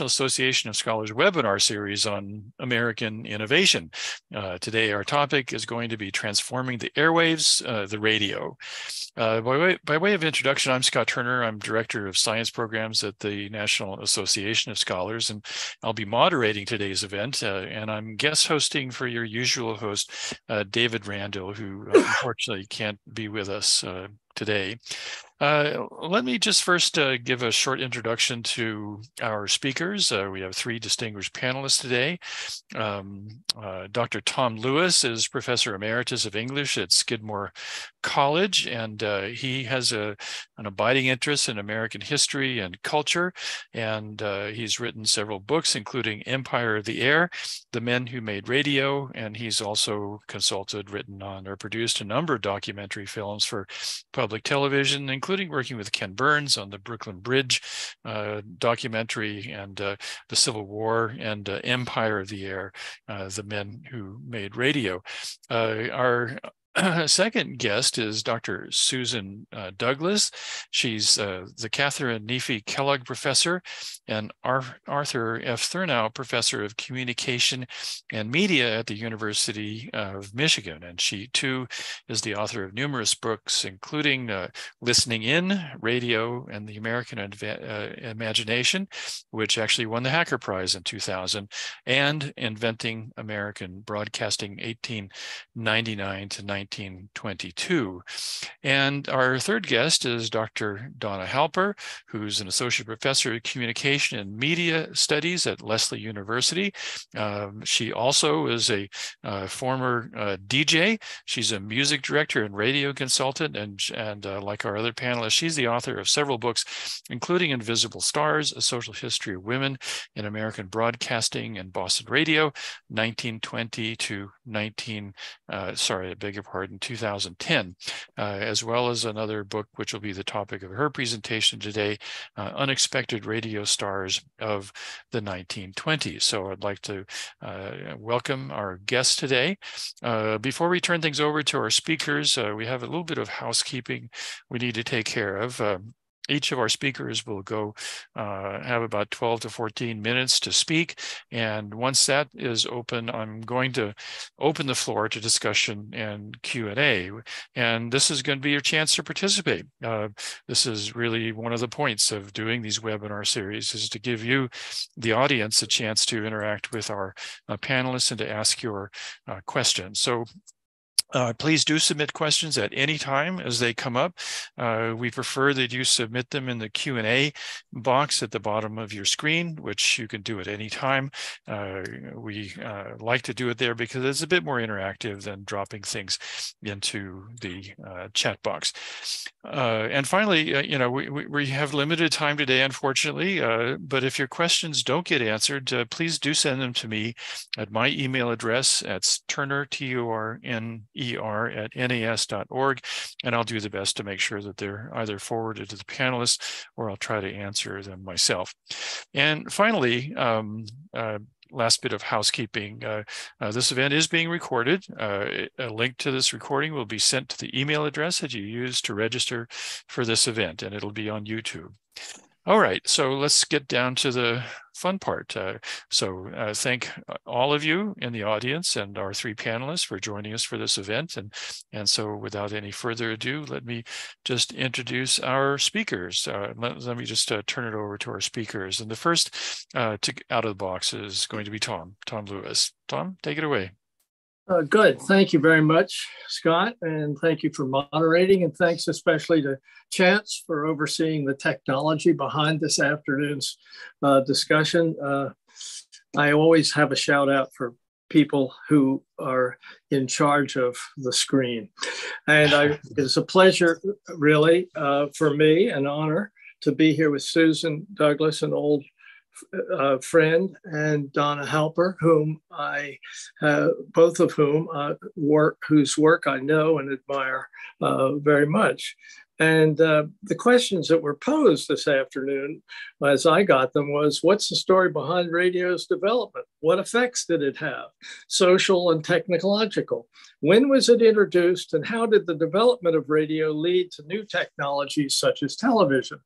Association of Scholars webinar series on American innovation. Uh, today, our topic is going to be transforming the airwaves, uh, the radio. Uh, by, way, by way of introduction, I'm Scott Turner. I'm Director of Science Programs at the National Association of Scholars, and I'll be moderating today's event. Uh, and I'm guest hosting for your usual host, uh, David Randall, who uh, unfortunately can't be with us today. Uh, let me just first uh, give a short introduction to our speakers. Uh, we have three distinguished panelists today. Um, uh, Dr. Tom Lewis is Professor Emeritus of English at Skidmore College, and uh, he has a, an abiding interest in American history and culture. And he's written several books, including Empire of the Air, The Men Who Made Radio, and he's also consulted, written on, or produced a number of documentary films for public television, including including working with Ken Burns on the Brooklyn Bridge uh, documentary and uh, the Civil War and uh, Empire of the Air, uh, the men who made radio. Uh, our second guest is Dr. Susan uh, Douglas. She's uh, the Catherine Neafie Kellogg Professor and Ar- Arthur F. Thurnau Professor of Communication and Media at the University of Michigan. And she too is the author of numerous books, including uh, Listening In, Radio, and the American Adva- uh, Imagination, which actually won the Hacker Prize in 2000, and Inventing American Broadcasting 1899 to 19. 1922. And our third guest is Dr. Donna Halper, who's an associate professor of communication and media studies at Lesley University. Um, she also is a uh, former uh, DJ. She's a music director and radio consultant. And, and uh, like our other panelists, she's the author of several books, including Invisible Stars, A Social History of Women in American Broadcasting and Boston Radio, 1920 to 19, uh, sorry, I beg your 2010, uh, as well as another book, which will be the topic of her presentation today, uh, Unexpected Radio Stars of the 1920s. So I'd like to uh, welcome our guest today. Uh, before we turn things over to our speakers, uh, we have a little bit of housekeeping we need to take care of. Um, each of our speakers will go uh, have about 12 to 14 minutes to speak. And once that is open, I'm going to open the floor to discussion and Q&A. And this is going to be your chance to participate. Uh, this is really one of the points of doing these webinar series is to give you, the audience, a chance to interact with our uh, panelists and to ask your uh, questions. So uh, please do submit questions at any time as they come up. Uh, we prefer that you submit them in the Q&A box at the bottom of your screen, which you can do at any time. Uh, we uh, like to do it there because it's a bit more interactive than dropping things into the uh, chat box. Uh, and finally, you know, we, we have limited time today, unfortunately, but if your questions don't get answered, please do send them to me at my email address. That's Turner, T-U-R-N er at nas.org. And I'll do the best to make sure that they're either forwarded to the panelists or I'll try to answer them myself. And finally, um, uh, last bit of housekeeping. Uh, uh, this event is being recorded. Uh, a link to this recording will be sent to the email address that you used to register for this event, and it'll be on YouTube. All right, so let's get down to the fun part. Uh, so uh, thank all of you in the audience and our three panelists for joining us for this event. And, and so without any further ado, let me just introduce our speakers. Uh, let, let, me just uh, turn it over to our speakers. And the first uh, to out of the box is going to be Tom, Tom Lewis. Tom, take it away. Uh, good. Thank you very much, Scott. And thank you for moderating. And thanks especially to Chance for overseeing the technology behind this afternoon's uh, discussion. Uh, I always have a shout out for people who are in charge of the screen. And I, it's a pleasure, really, uh, for me, an honor to be here with Susan Douglas, an old uh, friend and Donna Halper, whom I, uh, both of whom uh, work, whose work I know and admire uh, very much. And uh, the questions that were posed this afternoon, as I got them, was what's the story behind radio's development? What effects did it have? Social and technological. When was it introduced and how did the development of radio lead to new technologies such as television?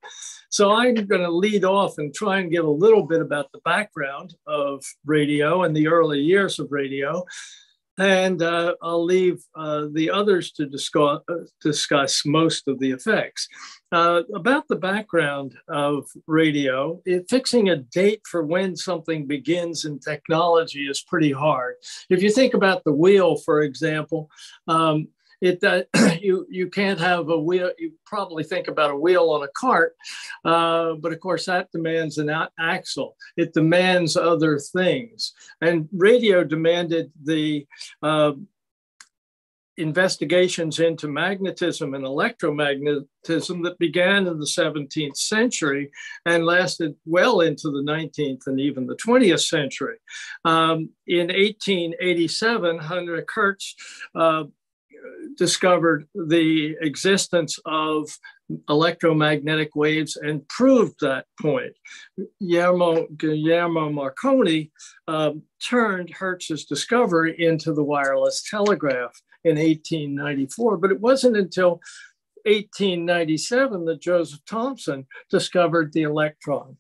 So I'm going to lead off and try and give a little bit about the background of radio and the early years of radio. And uh, I'll leave uh, the others to discuss, uh, discuss most of the effects. Uh, about the background of radio, it, fixing a date for when something begins in technology is pretty hard. If you think about the wheel, for example, um, it uh, you you can't have a wheel. You probably think about a wheel on a cart, uh, but of course that demands an axle. It demands other things, and radio demanded the. Uh, investigations into magnetism and electromagnetism that began in the 17th century and lasted well into the 19th and even the 20th century. Um, in 1887, Heinrich Hertz uh, discovered the existence of electromagnetic waves and proved that point. Guillermo, Guillermo Marconi um, turned Hertz's discovery into the wireless telegraph in 1894, but it wasn't until 1897 that Joseph Thomson discovered the electron.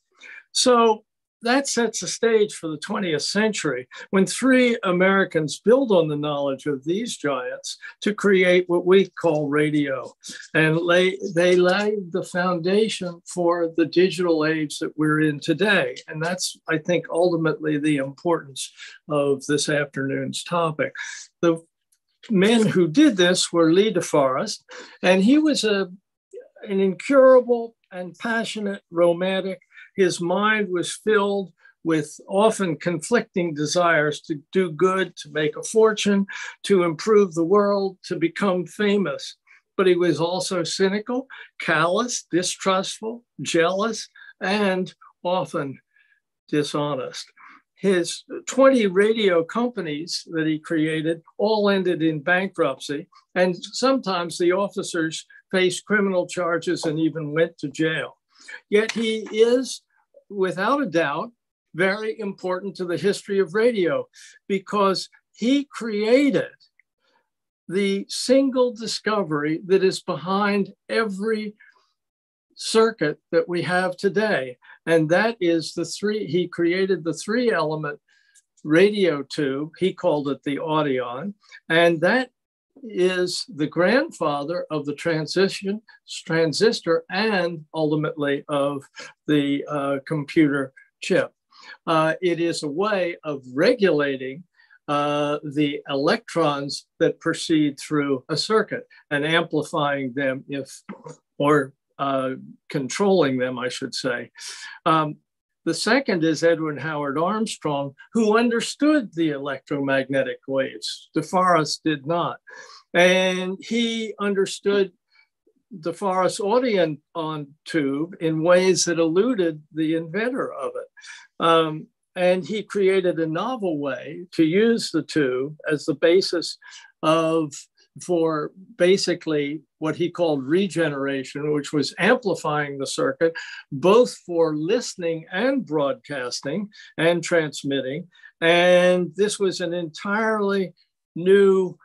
So that sets the stage for the 20th century when three Americans build on the knowledge of these giants to create what we call radio. And lay, they laid the foundation for the digital age that we're in today. And that's, I think, ultimately the importance of this afternoon's topic. The men who did this were Lee DeForest, and he was a, an incurable and passionate romantic his mind was filled with often conflicting desires to do good, to make a fortune, to improve the world, to become famous. But he was also cynical, callous, distrustful, jealous, and often dishonest. His 20 radio companies that he created all ended in bankruptcy, and sometimes the officers faced criminal charges and even went to jail. Yet he is without a doubt, very important to the history of radio because he created the single discovery that is behind every circuit that we have today. And that is the three, he created the three element radio tube. He called it the Audion. And that is the grandfather of the transition transistor and ultimately of the uh, computer chip. Uh, it is a way of regulating uh, the electrons that proceed through a circuit and amplifying them if or uh, controlling them, I should say. Um, the second is Edwin Howard Armstrong, who understood the electromagnetic waves. DeForest did not. And he understood DeForest Audion on tube in ways that eluded the inventor of it. Um, and he created a novel way to use the tube as the basis of for basically what he called regeneration, which was amplifying the circuit, both for listening and broadcasting and transmitting. And this was an entirely new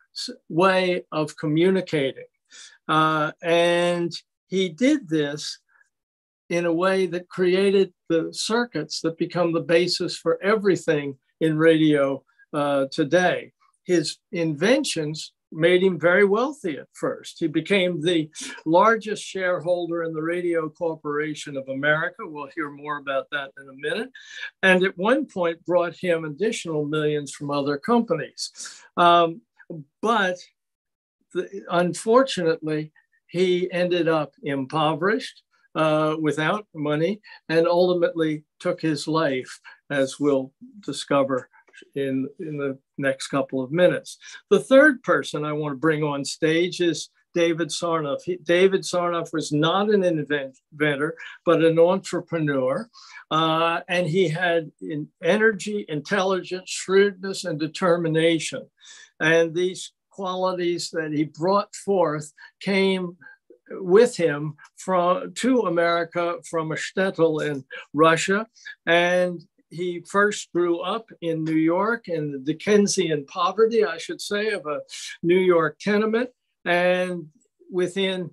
way of communicating. Uh, and he did this in a way that created the circuits that become the basis for everything in radio uh, today. His inventions made him very wealthy at first. He became the largest shareholder in the Radio Corporation of America. We'll hear more about that in a minute. And at one point, brought him additional millions from other companies. Um, but the, unfortunately, he ended up impoverished. Uh, without money and ultimately took his life, as we'll discover in, in the next couple of minutes. The third person I want to bring on stage is David Sarnoff. He, David Sarnoff was not an inventor, but an entrepreneur. Uh, and he had in energy, intelligence, shrewdness, and determination. And these qualities that he brought forth came with him from to America from a shtetl in Russia, and he first grew up in New York in the Dickensian poverty, I should say, of a New York tenement. And within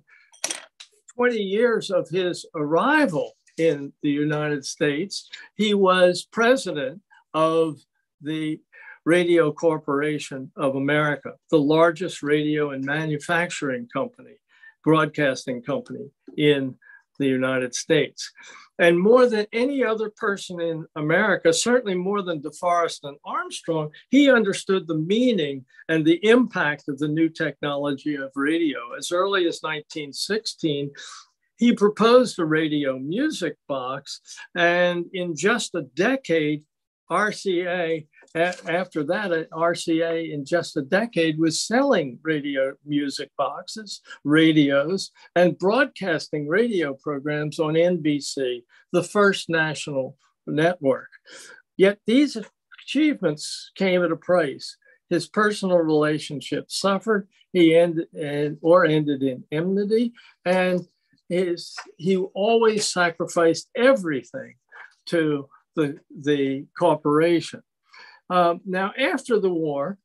20 years of his arrival in the United States, he was president of the Radio Corporation of America, the largest radio and manufacturing company, broadcasting company in the United States. And more than any other person in America, certainly more than DeForest and Armstrong, he understood the meaning and the impact of the new technology of radio. As early as 1916, he proposed a radio music box, and in just a decade, RCA after that, uh, RCA in just a decade was selling radio music boxes, radios, and broadcasting radio programs on NBC, the first national network. Yet these achievements came at a price. His personal relationship suffered. He ended or ended in enmity, and his he always sacrificed everything to the the corporation. Um, now, after the war,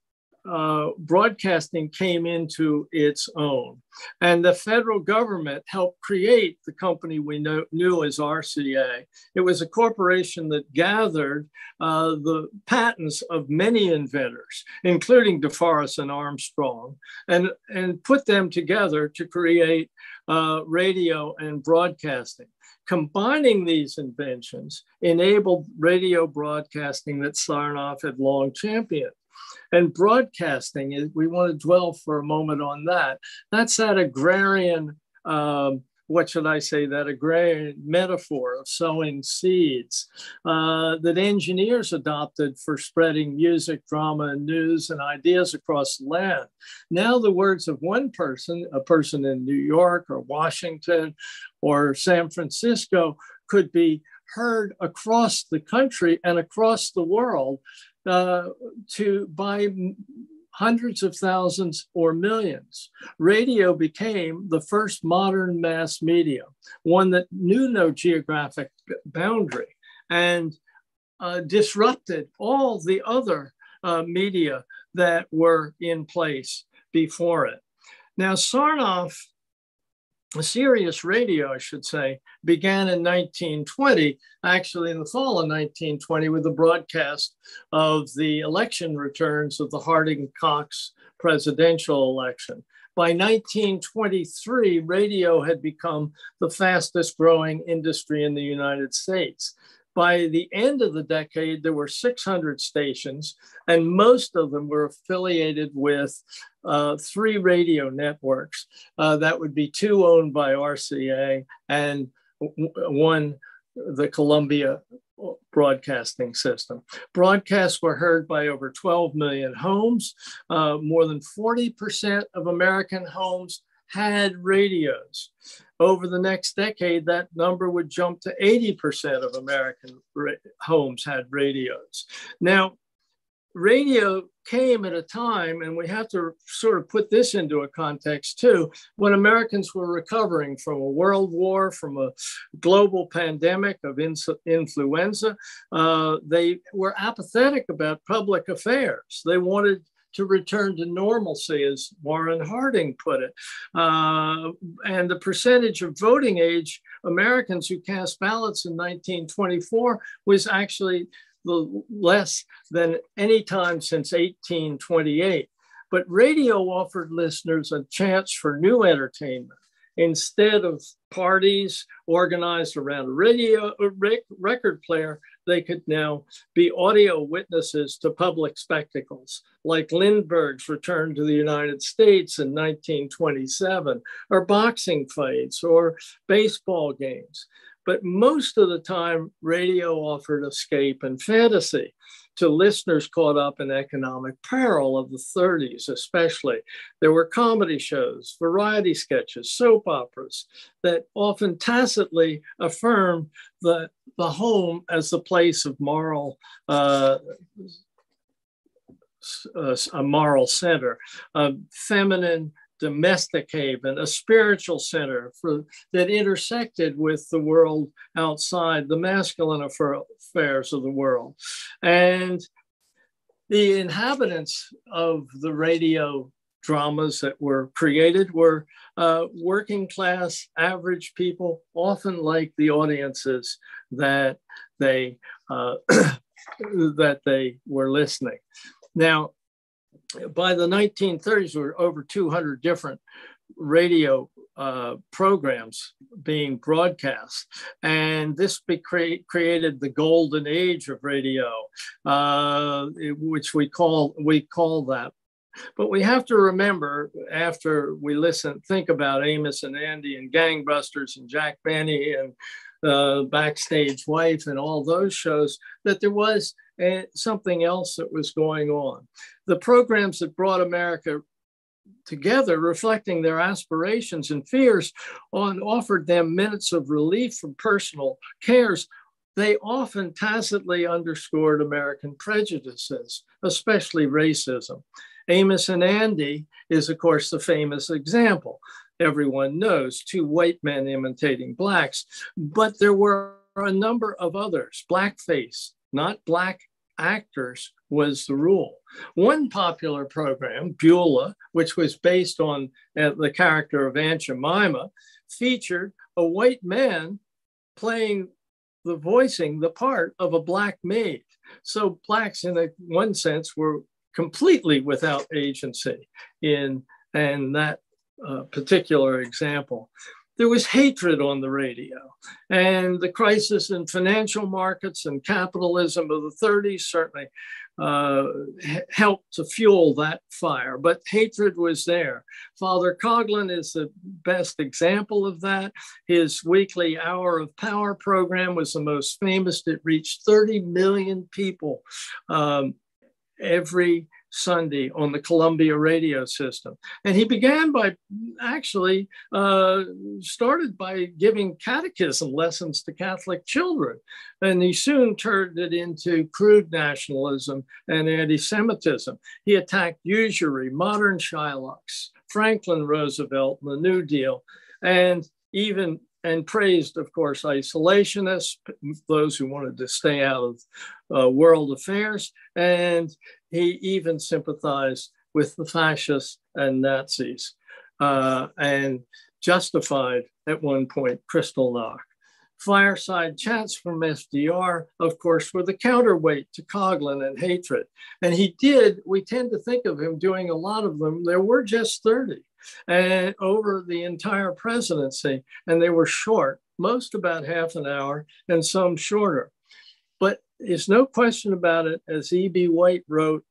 uh, broadcasting came into its own. And the federal government helped create the company we know, knew as RCA. It was a corporation that gathered uh, the patents of many inventors, including DeForest and Armstrong, and, and put them together to create uh, radio and broadcasting. Combining these inventions enabled radio broadcasting that Sarnoff had long championed. And broadcasting, we want to dwell for a moment on that. That's that agrarian um, what should I say, that agrarian metaphor of sowing seeds uh, that engineers adopted for spreading music, drama, and news and ideas across the land. Now, the words of one person, a person in New York or Washington or San Francisco, could be heard across the country and across the world uh, to by hundreds of thousands or millions. Radio became the first modern mass media, one that knew no geographic boundary and uh, disrupted all the other uh, media that were in place before it. Now, Sarnoff Serious Radio, I should say, began in 1920, actually in the fall of 1920, with the broadcast of the election returns of the Harding Cox presidential election. By 1923, radio had become the fastest growing industry in the United States. By the end of the decade, there were 600 stations, and most of them were affiliated with uh, three radio networks. Uh, that would be two owned by RCA and one, the Columbia broadcasting system. Broadcasts were heard by over 12 million homes. Uh, more than 40% of American homes had radios. Over the next decade, that number would jump to 80% of American homes had radios. Now, radio came at a time, and we have to sort of put this into a context too, when Americans were recovering from a world war, from a global pandemic of influenza. Uh, they were apathetic about public affairs. They wanted to return to normalcy, as Warren Harding put it. Uh, and the percentage of voting age Americans who cast ballots in 1924 was actually less than any time since 1828. But radio offered listeners a chance for new entertainment. Instead of parties organized around a radio a record player, they could now be audio witnesses to public spectacles, like Lindbergh's return to the United States in 1927, or boxing fights, or baseball games. But most of the time, radio offered escape and fantasy to listeners caught up in economic peril of the 30s, especially. There were comedy shows, variety sketches, soap operas that often tacitly affirmed the, the home as the place of moral. Uh, uh, a moral center, uh, feminine domestic haven, a spiritual center for, that intersected with the world outside, the masculine affairs of the world. And the inhabitants of the radio dramas that were created were uh, working class, average people, often like the audiences that they uh, that they were listening. Now, by the 1930s, there were over 200 different radio uh, programs being broadcast. And this cre- created the golden age of radio, uh, which we call, we call that. But we have to remember after we listen, think about Amos and Andy and Gangbusters and Jack Benny and uh, Backstage Wife and all those shows, that there was uh, something else that was going on. The programs that brought America together, reflecting their aspirations and fears, on offered them minutes of relief from personal cares. They often tacitly underscored American prejudices, especially racism. Amos and Andy is, of course, the famous example. Everyone knows two white men imitating blacks, but there were a number of others. Blackface, not black actors, was the rule. One popular program, Beulah, which was based on uh, the character of Aunt Jemima, featured a white man playing the voicing the part of a black maid. So blacks, in a, one sense, were completely without agency in and that uh, particular example there was hatred on the radio. And the crisis in financial markets and capitalism of the 30s certainly uh, helped to fuel that fire, but hatred was there. Father Coughlin is the best example of that. His weekly Hour of Power program was the most famous. It reached 30 million people um, every Sunday on the Columbia radio system. And he began by actually uh, started by giving catechism lessons to Catholic children. And he soon turned it into crude nationalism and anti Semitism. He attacked usury, modern Shylocks, Franklin Roosevelt, and the New Deal, and even and praised, of course, isolationists, those who wanted to stay out of uh, world affairs, and he even sympathized with the fascists and Nazis uh, and justified at one point Kristallnacht. Fireside chats from FDR, of course, were the counterweight to Coughlin and hatred. And he did, we tend to think of him doing a lot of them. There were just 30 and over the entire presidency, and they were short, most about half an hour, and some shorter. There's no question about it, as E.B. White wrote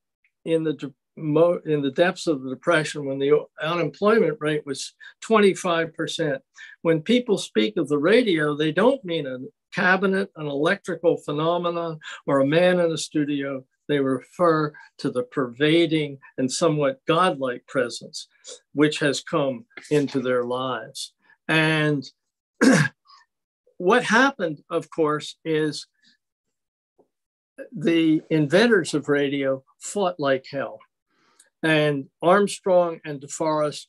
in the in the depths of the depression when the unemployment rate was 25%. When people speak of the radio, they don't mean a cabinet, an electrical phenomenon, or a man in a studio. They refer to the pervading and somewhat godlike presence which has come into their lives. And what happened, of course, is the inventors of radio fought like hell. And Armstrong and DeForest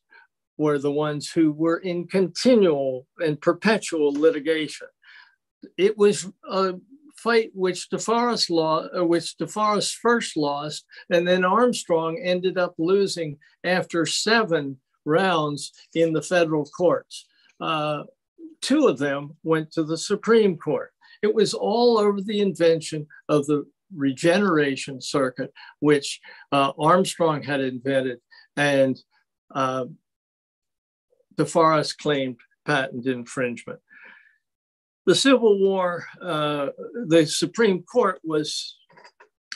were the ones who were in continual and perpetual litigation. It was a fight which DeForest law, uh, which DeForest first lost, and then Armstrong ended up losing after seven rounds in the federal courts. Uh, two of them went to the Supreme Court. It was all over the invention of the regeneration circuit, which uh, Armstrong had invented, and uh, DeForest claimed patent infringement. The Civil War, uh, the Supreme Court was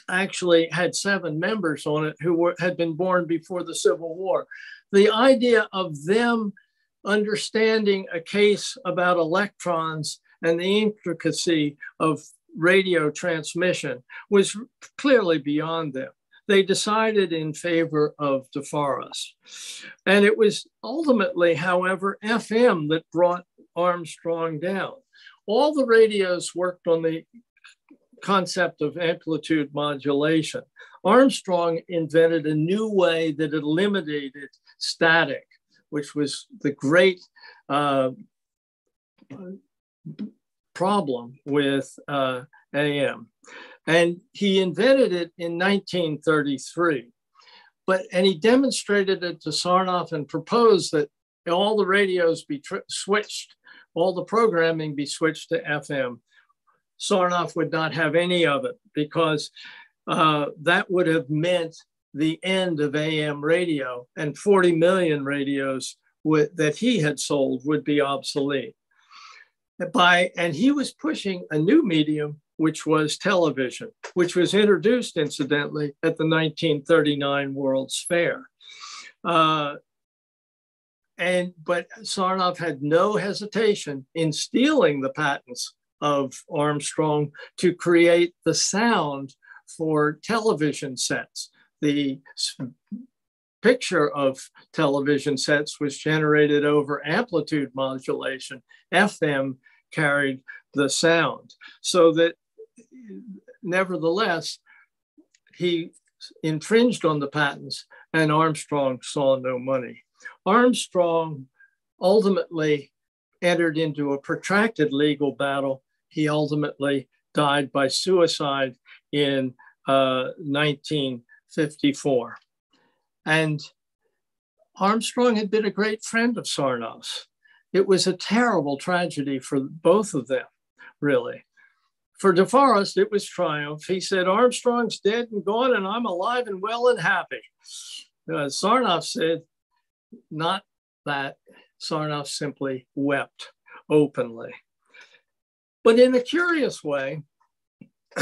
actually had seven members on it who were, had been born before the Civil War. The idea of them understanding a case about electrons and the intricacy of radio transmission was clearly beyond them. They decided in favor of DeForest. And it was ultimately, however, FM that brought Armstrong down. All the radios worked on the concept of amplitude modulation. Armstrong invented a new way that eliminated static which was the great uh, problem with uh, AM. And he invented it in 1933. But, and he demonstrated it to Sarnoff and proposed that all the radios be switched, all the programming be switched to FM. Sarnoff would not have any of it because uh, that would have meant the end of AM radio and 40 million radios would, that he had sold would be obsolete. By, and he was pushing a new medium, which was television, which was introduced, incidentally, at the 1939 World's Fair. Uh, and but Sarnoff had no hesitation in stealing the patents of Armstrong to create the sound for television sets. The picture of television sets was generated over amplitude modulation. FM carried the sound. So that nevertheless, he infringed on the patents and Armstrong saw no money. Armstrong ultimately entered into a protracted legal battle. He ultimately died by suicide in uh, 1954. And Armstrong had been a great friend of Sarnoff's. It was a terrible tragedy for both of them, really. For DeForest, it was triumph. He said, Armstrong's dead and gone, and I'm alive and well and happy. Uh, Sarnoff said, not that. Sarnoff simply wept openly. But in a curious way,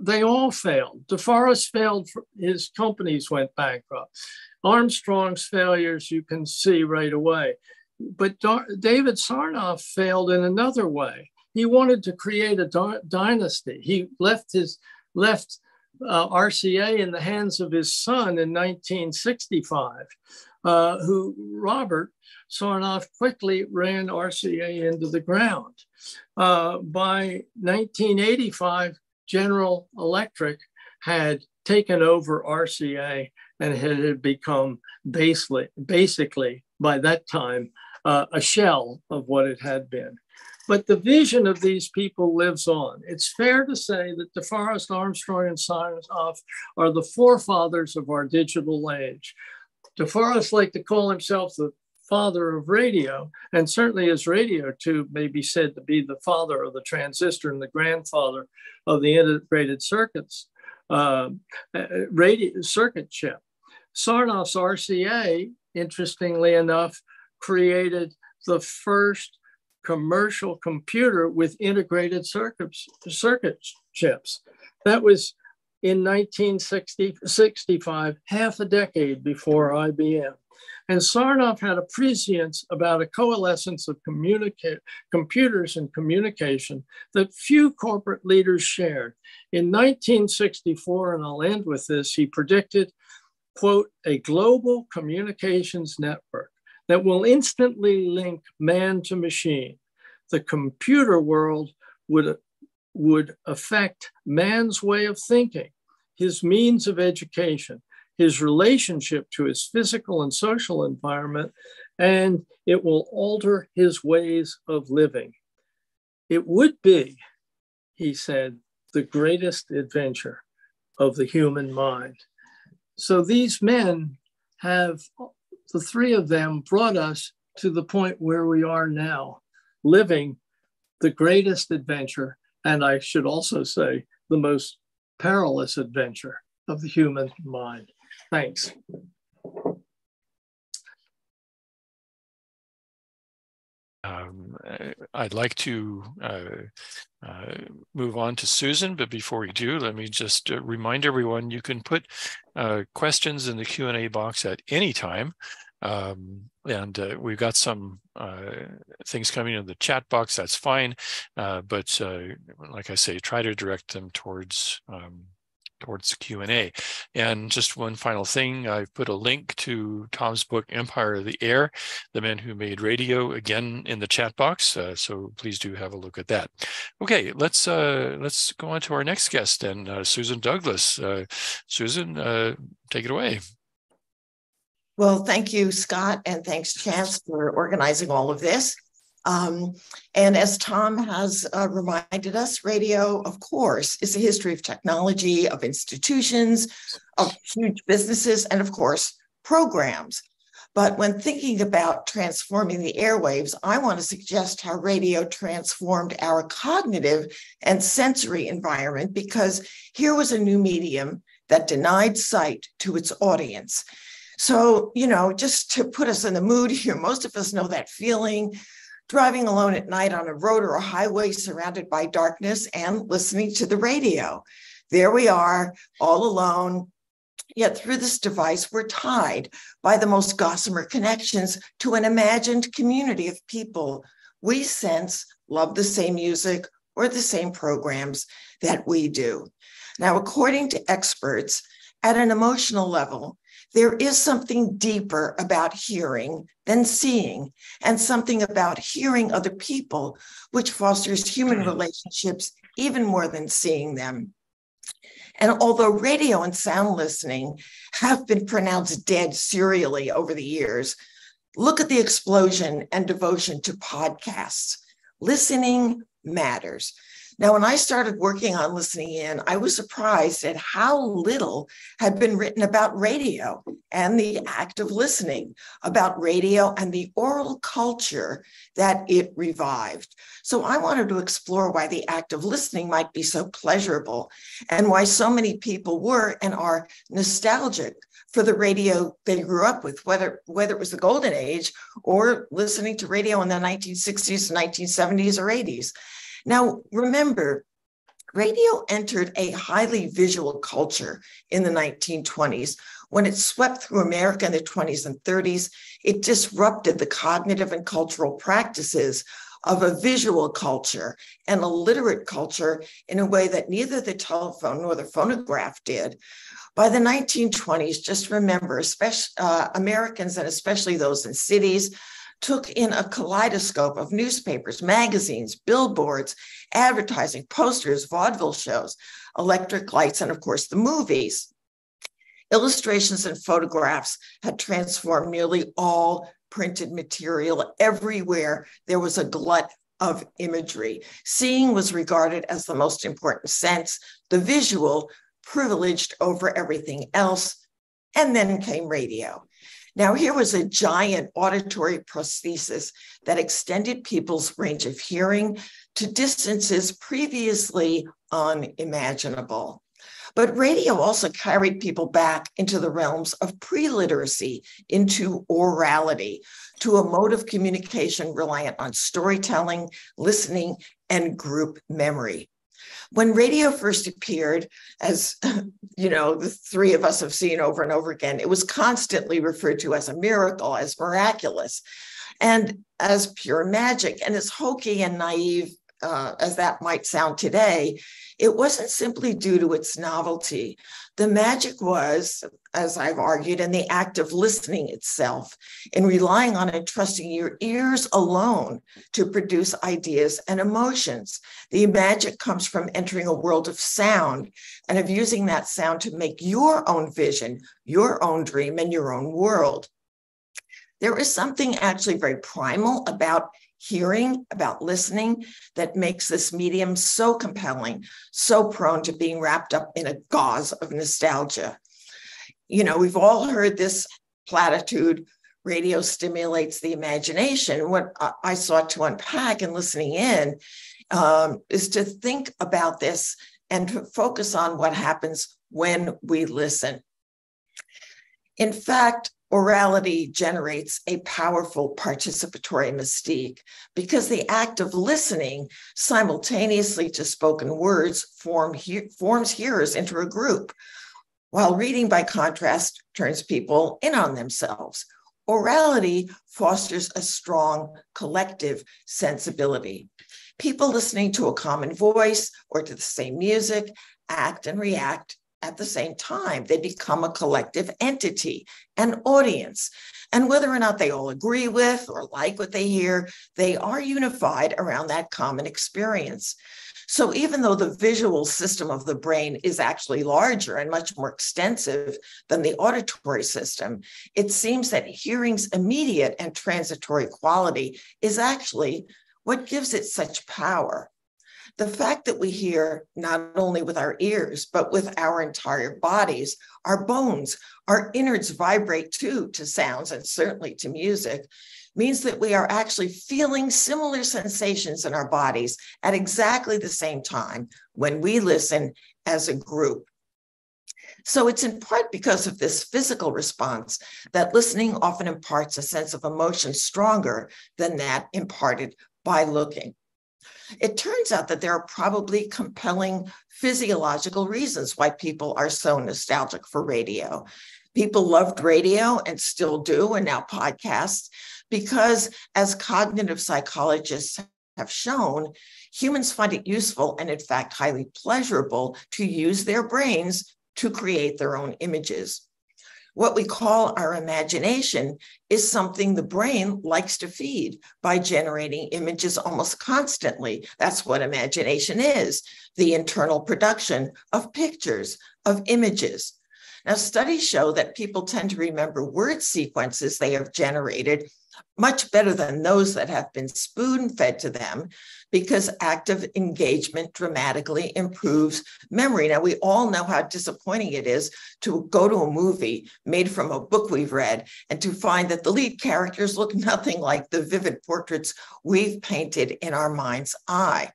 they all failed. DeForest failed, his companies went bankrupt. Armstrong's failures you can see right away. But David Sarnoff failed in another way. He wanted to create a dynasty. He left his left uh, RCA in the hands of his son in 1965, uh, who Robert Sarnoff quickly ran RCA into the ground. Uh, by 1985, General Electric had taken over RCA and it had become basically, basically by that time, uh, a shell of what it had been. But the vision of these people lives on. It's fair to say that DeForest Armstrong and Sarnoff are the forefathers of our digital age. DeForest liked to call himself the father of radio, and certainly his radio tube may be said to be the father of the transistor and the grandfather of the integrated circuits, uh radio circuit chip. Sarnoff's RCA, interestingly enough, created the first commercial computer with integrated circuits, circuit chips. That was in 1965, half a decade before IBM. And Sarnoff had a prescience about a coalescence of computers and communication that few corporate leaders shared. In 1964, and I'll end with this, he predicted, quote, a global communications network that will instantly link man to machine. The computer world would, would affect man's way of thinking, his means of education, his relationship to his physical and social environment, and it will alter his ways of living. It would be, he said, the greatest adventure of the human mind. So these men have, the three of them brought us to the point where we are now, living the greatest adventure, and I should also say, the most perilous adventure of the human mind. Thanks. Um, I'd like to uh, uh, move on to Susan, but before we do, let me just uh, remind everyone you can put uh, questions in the Q&A box at any time. Um, and uh, we've got some uh, things coming in the chat box, that's fine. but like I say, try to direct them towards um, towards Q&A. And just one final thing, I've put a link to Tom's book, Empire of the Air, The Men Who Made Radio, again in the chat box. Uh, so please do have a look at that. Okay, let's uh, let's go on to our next guest and uh, Susan Douglas. Uh, Susan, uh, take it away. Well, thank you, Scott, and thanks, Chance, for organizing all of this. Um, and as Tom has uh, reminded us, radio, of course, is a history of technology, of institutions, of huge businesses, and of course, programs. But when thinking about transforming the airwaves, I want to suggest how radio transformed our cognitive and sensory environment because here was a new medium that denied sight to its audience. So, you know, just to put us in the mood here, most of us know that feeling driving alone at night on a road or a highway surrounded by darkness and listening to the radio. There we are, all alone. Yet through this device, we're tied by the most gossamer connections to an imagined community of people we sense love the same music or the same programs that we do. Now, according to experts, at an emotional level, there is something deeper about hearing than seeing, and something about hearing other people, which fosters human hmm. relationships even more than seeing them. And although radio and sound listening have been pronounced dead serially over the years, look at the explosion and devotion to podcasts. Listening matters. Now, when I started working on listening in, I was surprised at how little had been written about radio and the act of listening, about radio and the oral culture that it revived. So I wanted to explore why the act of listening might be so pleasurable and why so many people were and are nostalgic for the radio they grew up with, whether whether it was the golden age or listening to radio in the 1960s, 1970s, or 80s. Now, remember, radio entered a highly visual culture in the 1920s. When it swept through America in the 20s and 30s, it disrupted the cognitive and cultural practices of a visual culture and a literate culture in a way that neither the telephone nor the phonograph did. By the 1920s, just remember, especially uh, Americans and especially those in cities took in a kaleidoscope of newspapers, magazines, billboards, advertising, posters, vaudeville shows, electric lights, and of course, the movies. Illustrations and photographs had transformed nearly all printed material. Everywhere there was a glut of imagery. Seeing was regarded as the most important sense, the visual privileged over everything else. And then came radio. Now, here was a giant auditory prosthesis that extended people's range of hearing to distances previously unimaginable. But radio also carried people back into the realms of pre literacy, into orality, to a mode of communication reliant on storytelling, listening, and group memory. When radio first appeared, as you know, the three of us have seen over and over again, it was constantly referred to as a miracle, as miraculous, and as pure magic. And as hokey and naive uh, as that might sound today, it wasn't simply due to its novelty. The magic was, as I've argued, in the act of listening itself, in relying on and trusting your ears alone to produce ideas and emotions. The magic comes from entering a world of sound and of using that sound to make your own vision, your own dream, and your own world. There is something actually very primal about hearing, about listening that makes this medium so compelling, so prone to being wrapped up in a gauze of nostalgia. You know, we've all heard this platitude radio stimulates the imagination. What I sought to unpack and listening in um, is to think about this and to focus on what happens when we listen. In fact, orality generates a powerful participatory mystique because the act of listening simultaneously to spoken words form he- forms hearers into a group, while reading, by contrast, turns people in on themselves. Orality fosters a strong collective sensibility. People listening to a common voice or to the same music act and react at the same time. They become a collective entity, an audience. And whether or not they all agree with or like what they hear, they are unified around that common experience. So even though the visual system of the brain is actually larger and much more extensive than the auditory system, it seems that hearing's immediate and transitory quality is actually what gives it such power. The fact that we hear not only with our ears, but with our entire bodies, our bones, our innards vibrate too to sounds and certainly to music, means that we are actually feeling similar sensations in our bodies at exactly the same time when we listen as a group. So it's in part because of this physical response that listening often imparts a sense of emotion stronger than that imparted by looking. It turns out that there are probably compelling physiological reasons why people are so nostalgic for radio. People loved radio and still do, and now podcasts because as cognitive psychologists have shown, humans find it useful and, in fact, highly pleasurable to use their brains to create their own images. What we call our imagination is something the brain likes to feed by generating images almost constantly. That's what imagination is the internal production of pictures, of images. Now, studies show that people tend to remember word sequences they have generated much better than those that have been spoon fed to them because active engagement dramatically improves memory. Now, we all know how disappointing it is to go to a movie made from a book we've read and to find that the lead characters look nothing like the vivid portraits we've painted in our mind's eye.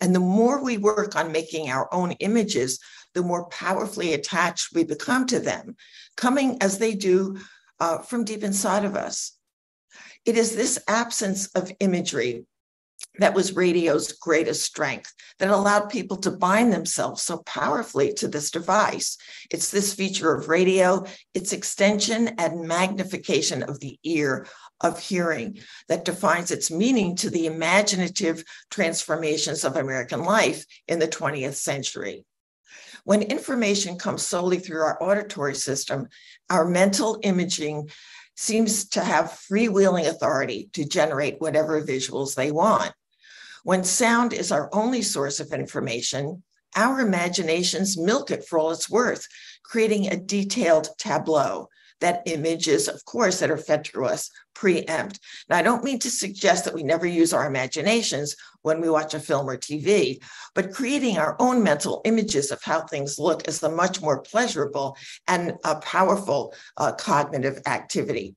And the more we work on making our own images, the more powerfully attached we become to them, coming as they do uh, from deep inside of us. It is this absence of imagery that was radio's greatest strength that allowed people to bind themselves so powerfully to this device. It's this feature of radio, its extension and magnification of the ear of hearing that defines its meaning to the imaginative transformations of American life in the 20th century. When information comes solely through our auditory system, our mental imaging seems to have freewheeling authority to generate whatever visuals they want. When sound is our only source of information, our imaginations milk it for all it's worth, creating a detailed tableau that images, of course, that are fed to us preempt. Now, I don't mean to suggest that we never use our imaginations when we watch a film or TV, but creating our own mental images of how things look is a much more pleasurable and a powerful uh, cognitive activity.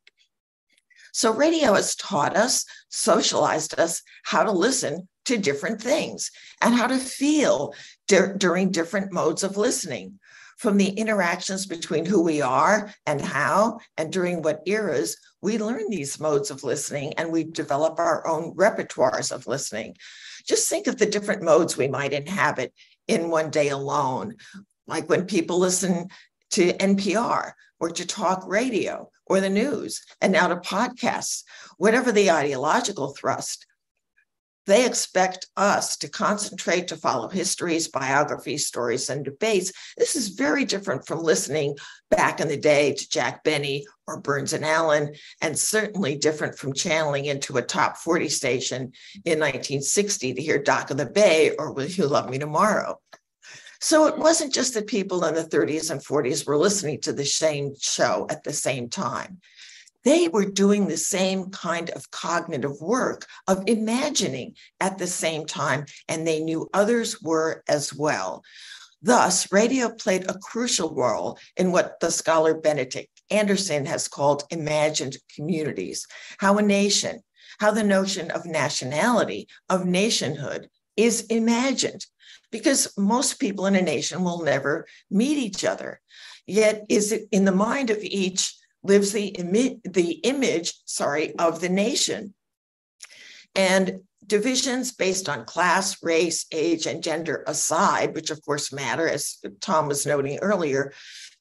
So, radio has taught us, socialized us how to listen to different things and how to feel di- during different modes of listening from the interactions between who we are and how and during what eras we learn these modes of listening and we develop our own repertoires of listening. Just think of the different modes we might inhabit in one day alone, like when people listen to NPR or to talk radio or the news and now to podcasts, whatever the ideological thrust. They expect us to concentrate to follow histories, biographies, stories, and debates. This is very different from listening back in the day to Jack Benny or Burns and Allen, and certainly different from channeling into a top 40 station in 1960 to hear Dock of the Bay or Will You Love Me Tomorrow? So it wasn't just that people in the 30s and 40s were listening to the same show at the same time they were doing the same kind of cognitive work of imagining at the same time, and they knew others were as well. Thus, radio played a crucial role in what the scholar Benedict Anderson has called imagined communities, how a nation, how the notion of nationality, of nationhood is imagined, because most people in a nation will never meet each other. Yet, is it in the mind of each lives the, imi- the image, sorry, of the nation. And divisions based on class, race, age, and gender aside, which of course matter, as Tom was noting earlier,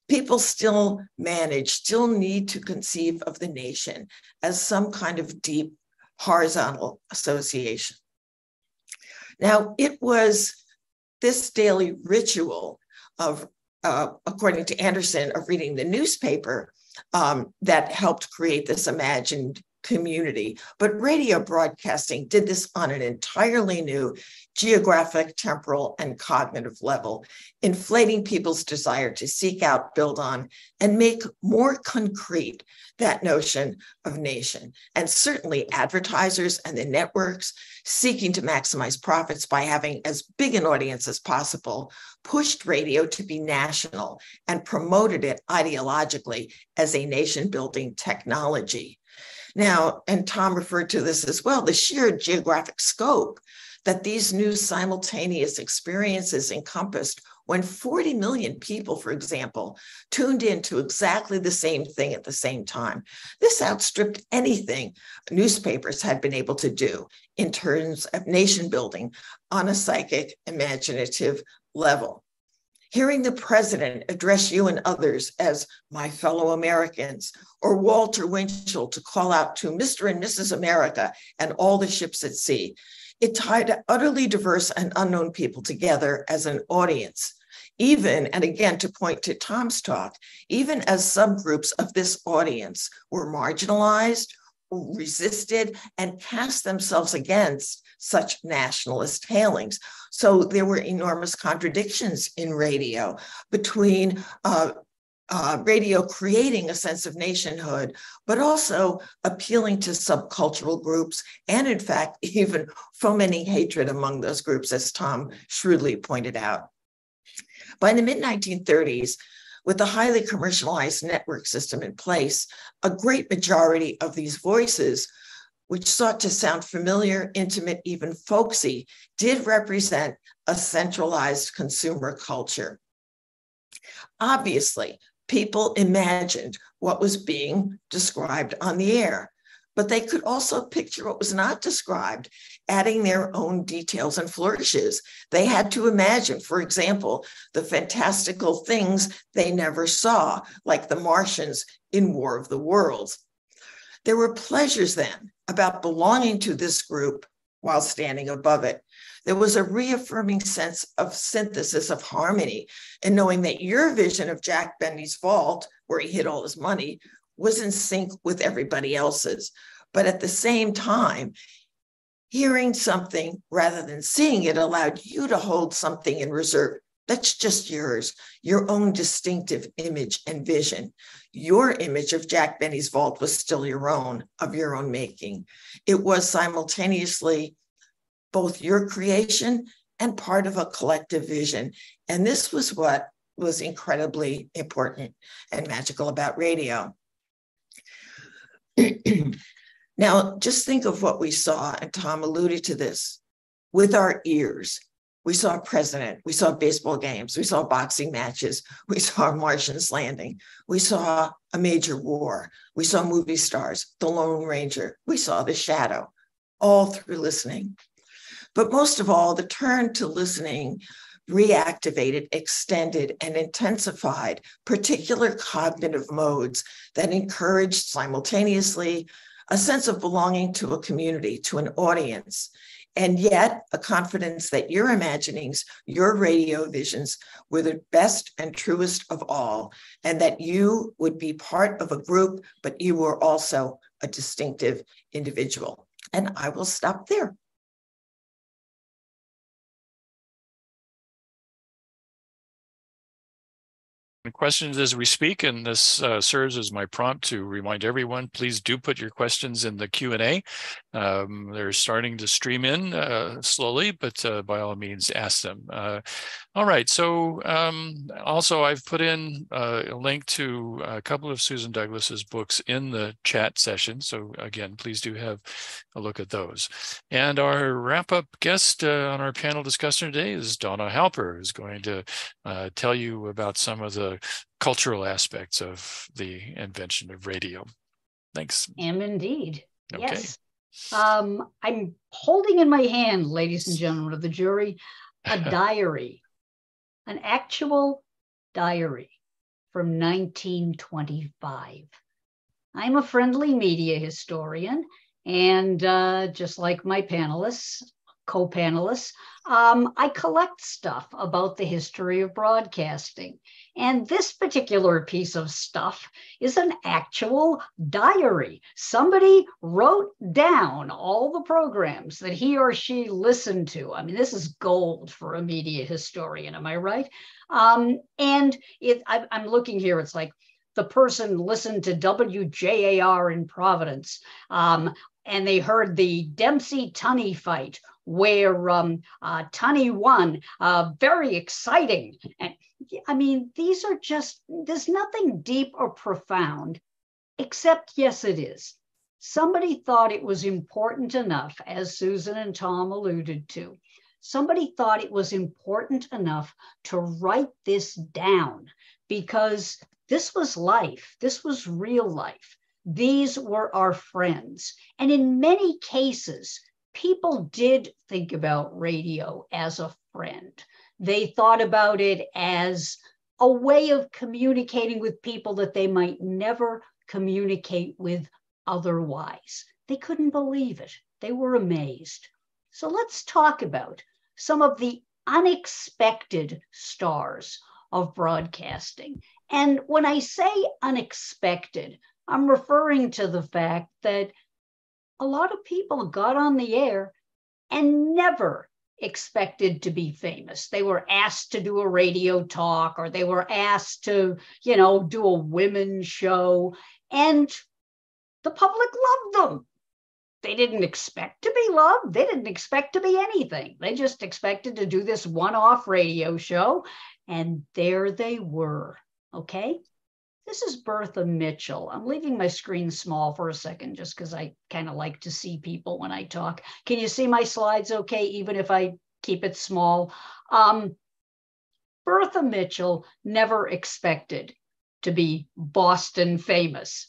people still manage, still need to conceive of the nation as some kind of deep horizontal association. Now, it was this daily ritual of, uh, according to Anderson, of reading the newspaper um, that helped create this imagined community. But radio broadcasting did this on an entirely new geographic, temporal, and cognitive level, inflating people's desire to seek out, build on, and make more concrete that notion of nation. And certainly advertisers and the networks seeking to maximize profits by having as big an audience as possible pushed radio to be national and promoted it ideologically as a nation building technology. Now, and Tom referred to this as well, the sheer geographic scope that these new simultaneous experiences encompassed when 40 million people, for example, tuned in to exactly the same thing at the same time. This outstripped anything newspapers had been able to do in terms of nation building on a psychic, imaginative level. Hearing the president address you and others as my fellow Americans, or Walter Winchell to call out to Mr. and Mrs. America and all the ships at sea, it tied utterly diverse and unknown people together as an audience. Even, and again, to point to Tom's talk, even as subgroups of this audience were marginalized, resisted, and cast themselves against such nationalist hailings. So there were enormous contradictions in radio between uh, uh, radio creating a sense of nationhood, but also appealing to subcultural groups, and in fact, even fomenting hatred among those groups, as Tom shrewdly pointed out. By the mid 1930s, with the highly commercialized network system in place, a great majority of these voices, which sought to sound familiar, intimate, even folksy, did represent a centralized consumer culture. Obviously, people imagined what was being described on the air, but they could also picture what was not described, adding their own details and flourishes. They had to imagine, for example, the fantastical things they never saw, like the Martians in War of the Worlds. There were pleasures then about belonging to this group while standing above it. There was a reaffirming sense of synthesis of harmony and knowing that your vision of Jack Benny's vault, where he hid all his money, was in sync with everybody else's. But at the same time, hearing something rather than seeing it allowed you to hold something in reserve that's just yours, your own distinctive image and vision. Your image of Jack Benny's vault was still your own, of your own making. It was simultaneously both your creation and part of a collective vision. And this was what was incredibly important and magical about radio. now, just think of what we saw, and Tom alluded to this with our ears. We saw a president, we saw baseball games, we saw boxing matches, we saw Martians landing, we saw a major war, we saw movie stars, The Lone Ranger, we saw The Shadow, all through listening. But most of all, the turn to listening reactivated, extended, and intensified particular cognitive modes that encouraged simultaneously a sense of belonging to a community, to an audience, and yet a confidence that your imaginings, your radio visions were the best and truest of all, and that you would be part of a group, but you were also a distinctive individual. And I will stop there. Questions as we speak, and this uh, serves as my prompt to remind everyone, please do put your questions in the Q&A. Um, they're starting to stream in uh, slowly, but uh, by all means, ask them. Uh, all right, so um, also I've put in uh, a link to a couple of Susan Douglas's books in the chat session. So again, please do have a look at those. And our wrap-up guest uh, on our panel discussion today is Donna Halper, who's going to tell you about some of the cultural aspects of the invention of radio. Thanks. Am indeed. Okay. Yes. Um, I'm holding in my hand, ladies and gentlemen of the jury, a diary, an actual diary from 1925. I'm a friendly media historian, and uh, just like my panelists, co panelists. Um, I collect stuff about the history of broadcasting. And this particular piece of stuff is an actual diary. Somebody wrote down all the programs that he or she listened to. I mean, this is gold for a media historian, am I right? Um, and it, I, I'm looking here, it's like the person listened to WJAR in Providence. Um, and they heard the Dempsey Tunney fight where um, uh, Tunney won. Uh, very exciting. And I mean, these are just, there's nothing deep or profound, except, yes, it is. Somebody thought it was important enough, as Susan and Tom alluded to. Somebody thought it was important enough to write this down because this was life, this was real life. These were our friends. And in many cases, people did think about radio as a friend. They thought about it as a way of communicating with people that they might never communicate with otherwise. They couldn't believe it. They were amazed. So let's talk about some of the unexpected stars of broadcasting. And when I say unexpected, I'm referring to the fact that a lot of people got on the air and never expected to be famous. They were asked to do a radio talk or they were asked to, you know, do a women's show and the public loved them. They didn't expect to be loved. They didn't expect to be anything. They just expected to do this one off radio show. And there they were. Okay. This is Bertha Mitchell. I'm leaving my screen small for a second just because I kind of like to see people when I talk. Can you see my slides okay, even if I keep it small? Um, Bertha Mitchell never expected to be Boston famous.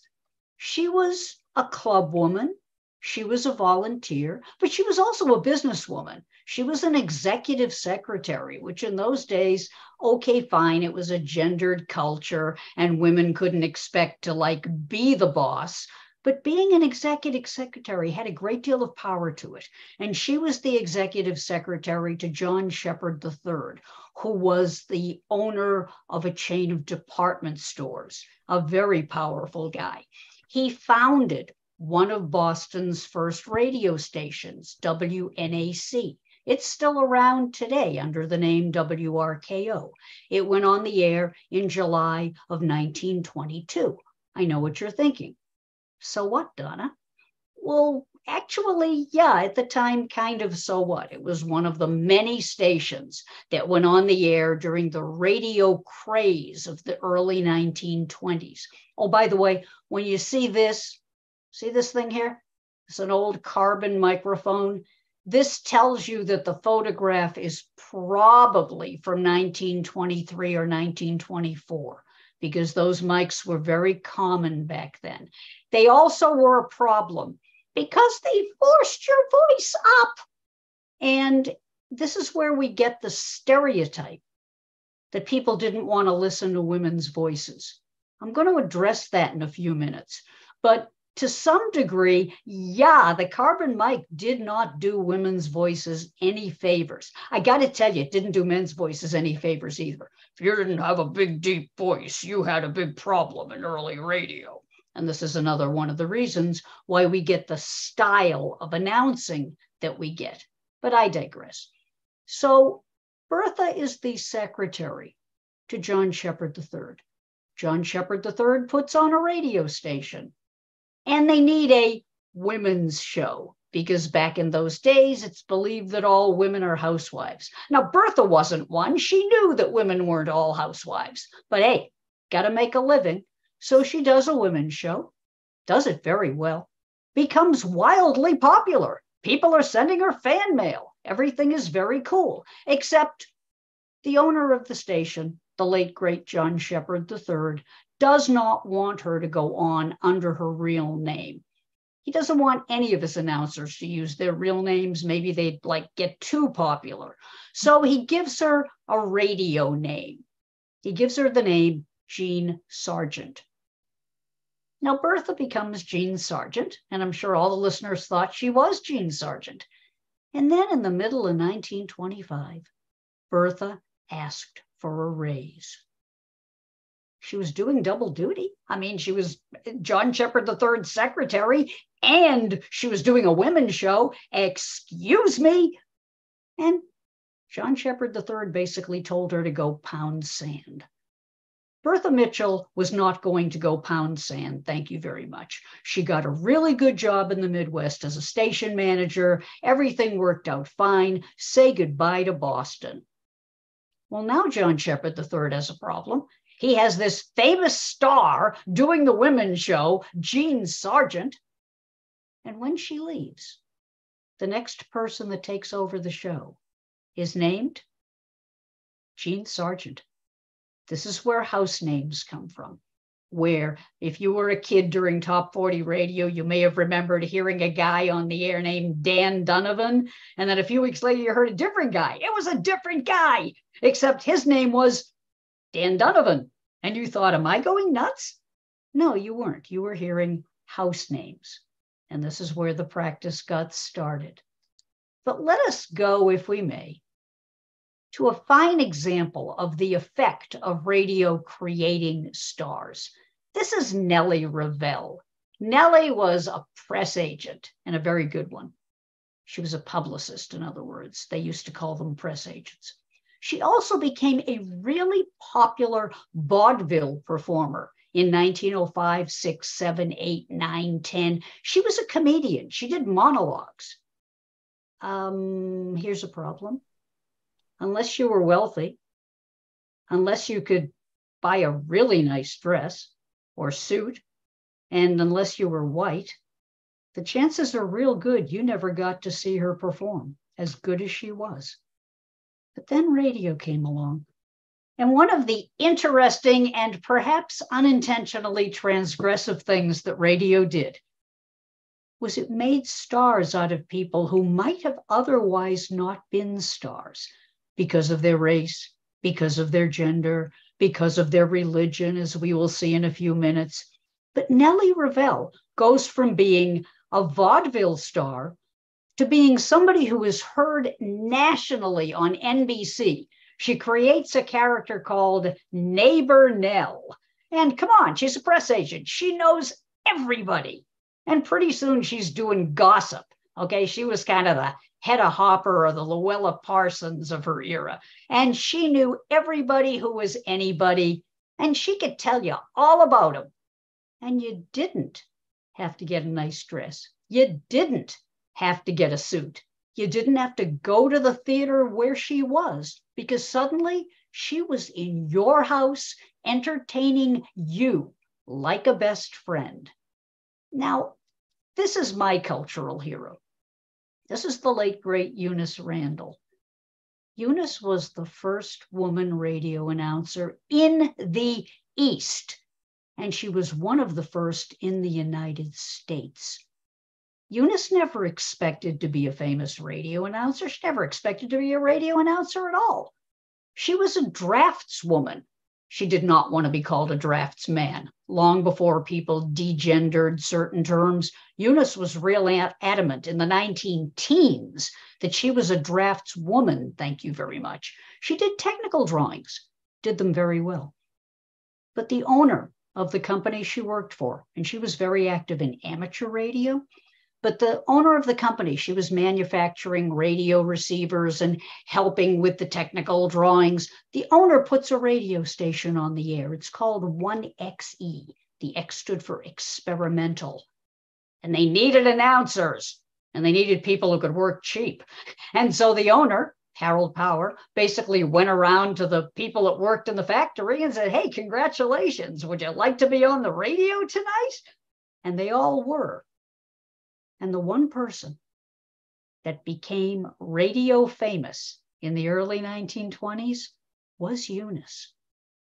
She was a club woman. She was a volunteer, but she was also a businesswoman. She was an executive secretary, which in those days, okay, fine, it was a gendered culture and women couldn't expect to like be the boss. But being an executive secretary had a great deal of power to it. And she was the executive secretary to John Shepard III, who was the owner of a chain of department stores, a very powerful guy. He founded one of Boston's first radio stations, WNAC. It's still around today under the name WRKO. It went on the air in July of 1922. I know what you're thinking. So what, Donna? Well, actually, yeah, at the time, kind of so what? It was one of the many stations that went on the air during the radio craze of the early 1920s. Oh, by the way, when you see this, see this thing here? It's an old carbon microphone. This tells you that the photograph is probably from 1923 or 1924 because those mics were very common back then. They also were a problem because they forced your voice up. And this is where we get the stereotype that people didn't want to listen to women's voices. I'm going to address that in a few minutes. But to some degree, yeah, the carbon mic did not do women's voices any favors. I got to tell you, it didn't do men's voices any favors either. If you didn't have a big, deep voice, you had a big problem in early radio. And this is another one of the reasons why we get the style of announcing that we get. But I digress. So Bertha is the secretary to John Shepard III. John Shepard III puts on a radio station and they need a women's show because back in those days, it's believed that all women are housewives. Now, Bertha wasn't one. She knew that women weren't all housewives, but hey, got to make a living. So she does a women's show, does it very well, becomes wildly popular. People are sending her fan mail. Everything is very cool, except the owner of the station, the late great John Shepard III, does not want her to go on under her real name. He doesn't want any of his announcers to use their real names. Maybe they'd like get too popular. So he gives her a radio name. He gives her the name Jean Sargent. Now, Bertha becomes Jean Sargent, and I'm sure all the listeners thought she was Jean Sargent. And then in the middle of 1925, Bertha asked for a raise. She was doing double duty. I mean, she was John Shepard III's secretary and she was doing a women's show. Excuse me. And John Shepard III basically told her to go pound sand. Bertha Mitchell was not going to go pound sand. Thank you very much. She got a really good job in the Midwest as a station manager. Everything worked out fine. Say goodbye to Boston. Well, now John Shepard III has a problem. He has this famous star doing the women's show, Jean Sargent. And when she leaves, the next person that takes over the show is named Jean Sargent. This is where house names come from. Where, if you were a kid during Top 40 radio, you may have remembered hearing a guy on the air named Dan Donovan. And then a few weeks later, you heard a different guy. It was a different guy, except his name was Dan Donovan. And you thought, am I going nuts? No, you weren't. You were hearing house names. And this is where the practice got started. But let us go, if we may, to a fine example of the effect of radio creating stars. This is Nellie Revell. Nellie was a press agent and a very good one. She was a publicist, in other words. They used to call them press agents. She also became a really popular vaudeville performer in 1905, 6, 7, 8, 9, 10. She was a comedian. She did monologues. Um, here's a problem unless you were wealthy, unless you could buy a really nice dress or suit, and unless you were white, the chances are real good you never got to see her perform as good as she was. But then radio came along. And one of the interesting and perhaps unintentionally transgressive things that radio did was it made stars out of people who might have otherwise not been stars because of their race, because of their gender, because of their religion, as we will see in a few minutes. But Nellie Revell goes from being a vaudeville star to being somebody who is heard nationally on NBC. She creates a character called Neighbor Nell. And come on, she's a press agent. She knows everybody. And pretty soon she's doing gossip. Okay, she was kind of the Hedda Hopper or the Louella Parsons of her era. And she knew everybody who was anybody, and she could tell you all about them. And you didn't have to get a nice dress. You didn't have to get a suit. You didn't have to go to the theater where she was because suddenly she was in your house entertaining you like a best friend. Now, this is my cultural hero. This is the late, great Eunice Randall. Eunice was the first woman radio announcer in the East, and she was one of the first in the United States. Eunice never expected to be a famous radio announcer. She never expected to be a radio announcer at all. She was a draftswoman she did not want to be called a draftsman. Long before people degendered certain terms, Eunice was real adamant in the 19 teens that she was a draftswoman. Thank you very much. She did technical drawings, did them very well. But the owner of the company she worked for, and she was very active in amateur radio, but the owner of the company, she was manufacturing radio receivers and helping with the technical drawings. The owner puts a radio station on the air. It's called 1XE. The X stood for experimental. And they needed announcers and they needed people who could work cheap. And so the owner, Harold Power, basically went around to the people that worked in the factory and said, Hey, congratulations. Would you like to be on the radio tonight? And they all were. And the one person that became radio famous in the early 1920s was Eunice.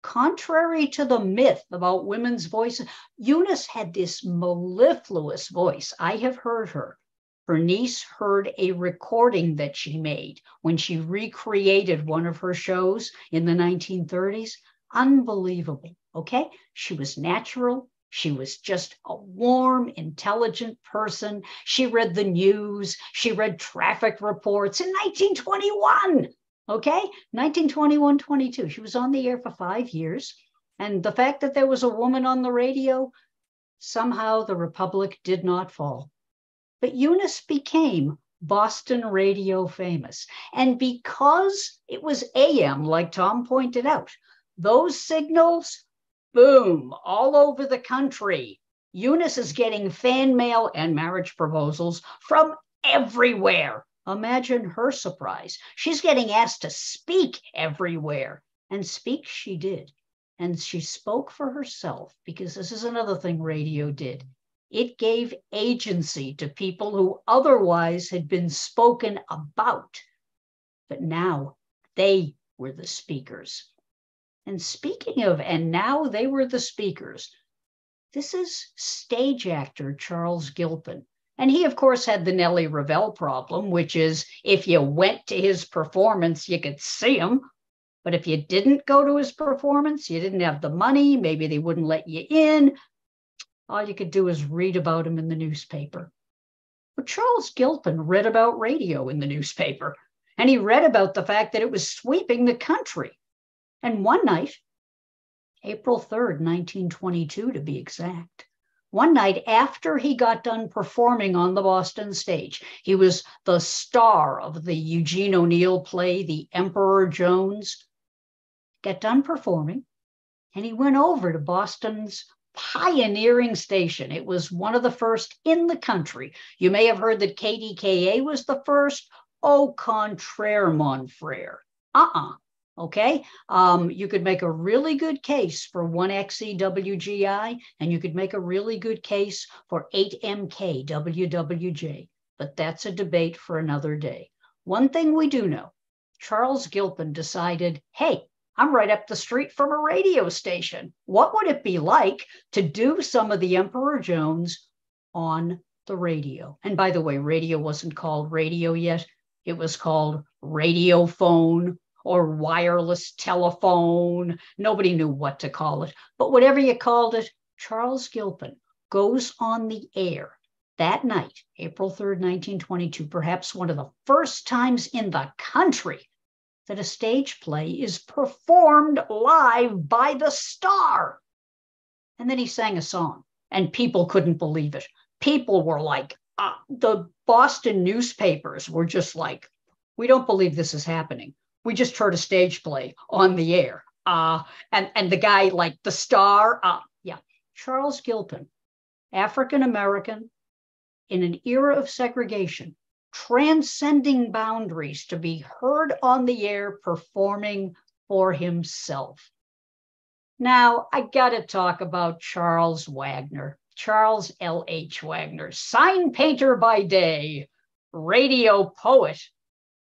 Contrary to the myth about women's voices, Eunice had this mellifluous voice. I have heard her. Her niece heard a recording that she made when she recreated one of her shows in the 1930s. Unbelievable. Okay. She was natural. She was just a warm, intelligent person. She read the news, she read traffic reports in 1921. Okay, 1921 22. She was on the air for five years. And the fact that there was a woman on the radio, somehow the Republic did not fall. But Eunice became Boston radio famous. And because it was AM, like Tom pointed out, those signals, boom, all over the country. Eunice is getting fan mail and marriage proposals from everywhere. Imagine her surprise. She's getting asked to speak everywhere. And speak she did. And she spoke for herself because this is another thing radio did. It gave agency to people who otherwise had been spoken about. But now they were the speakers. And speaking of, and now they were the speakers, this is stage actor Charles Gilpin. And he, of course, had the Nellie Revell problem, which is if you went to his performance, you could see him. But if you didn't go to his performance, you didn't have the money, maybe they wouldn't let you in, all you could do is read about him in the newspaper. But Charles Gilpin read about radio in the newspaper, and he read about the fact that it was sweeping the country. And one night, April 3rd, 1922 to be exact, one night after he got done performing on the Boston stage, he was the star of the Eugene O'Neill play, The Emperor Jones. Got done performing, and he went over to Boston's pioneering station. It was one of the first in the country. You may have heard that KDKA was the first. Au contraire, mon frere. Uh uh Okay. Um, you could make a really good case for 1XEWGI, and you could make a really good case for 8MKWWJ, But that's a debate for another day. One thing we do know Charles Gilpin decided hey, I'm right up the street from a radio station. What would it be like to do some of the Emperor Jones on the radio? And by the way, radio wasn't called radio yet, it was called radio phone or wireless telephone. Nobody knew what to call it. But whatever you called it, Charles Gilpin goes on the air that night, April 3rd, 1922, perhaps one of the first times in the country that a stage play is performed live by the star. And then he sang a song, and people couldn't believe it. People were like, uh, the Boston newspapers were just like, we don't believe this is happening. We just heard a stage play on the air. Uh, and, and the guy, like the star, uh, yeah, Charles Gilpin, African American in an era of segregation, transcending boundaries to be heard on the air performing for himself. Now, I got to talk about Charles Wagner, Charles L.H. Wagner, sign painter by day, radio poet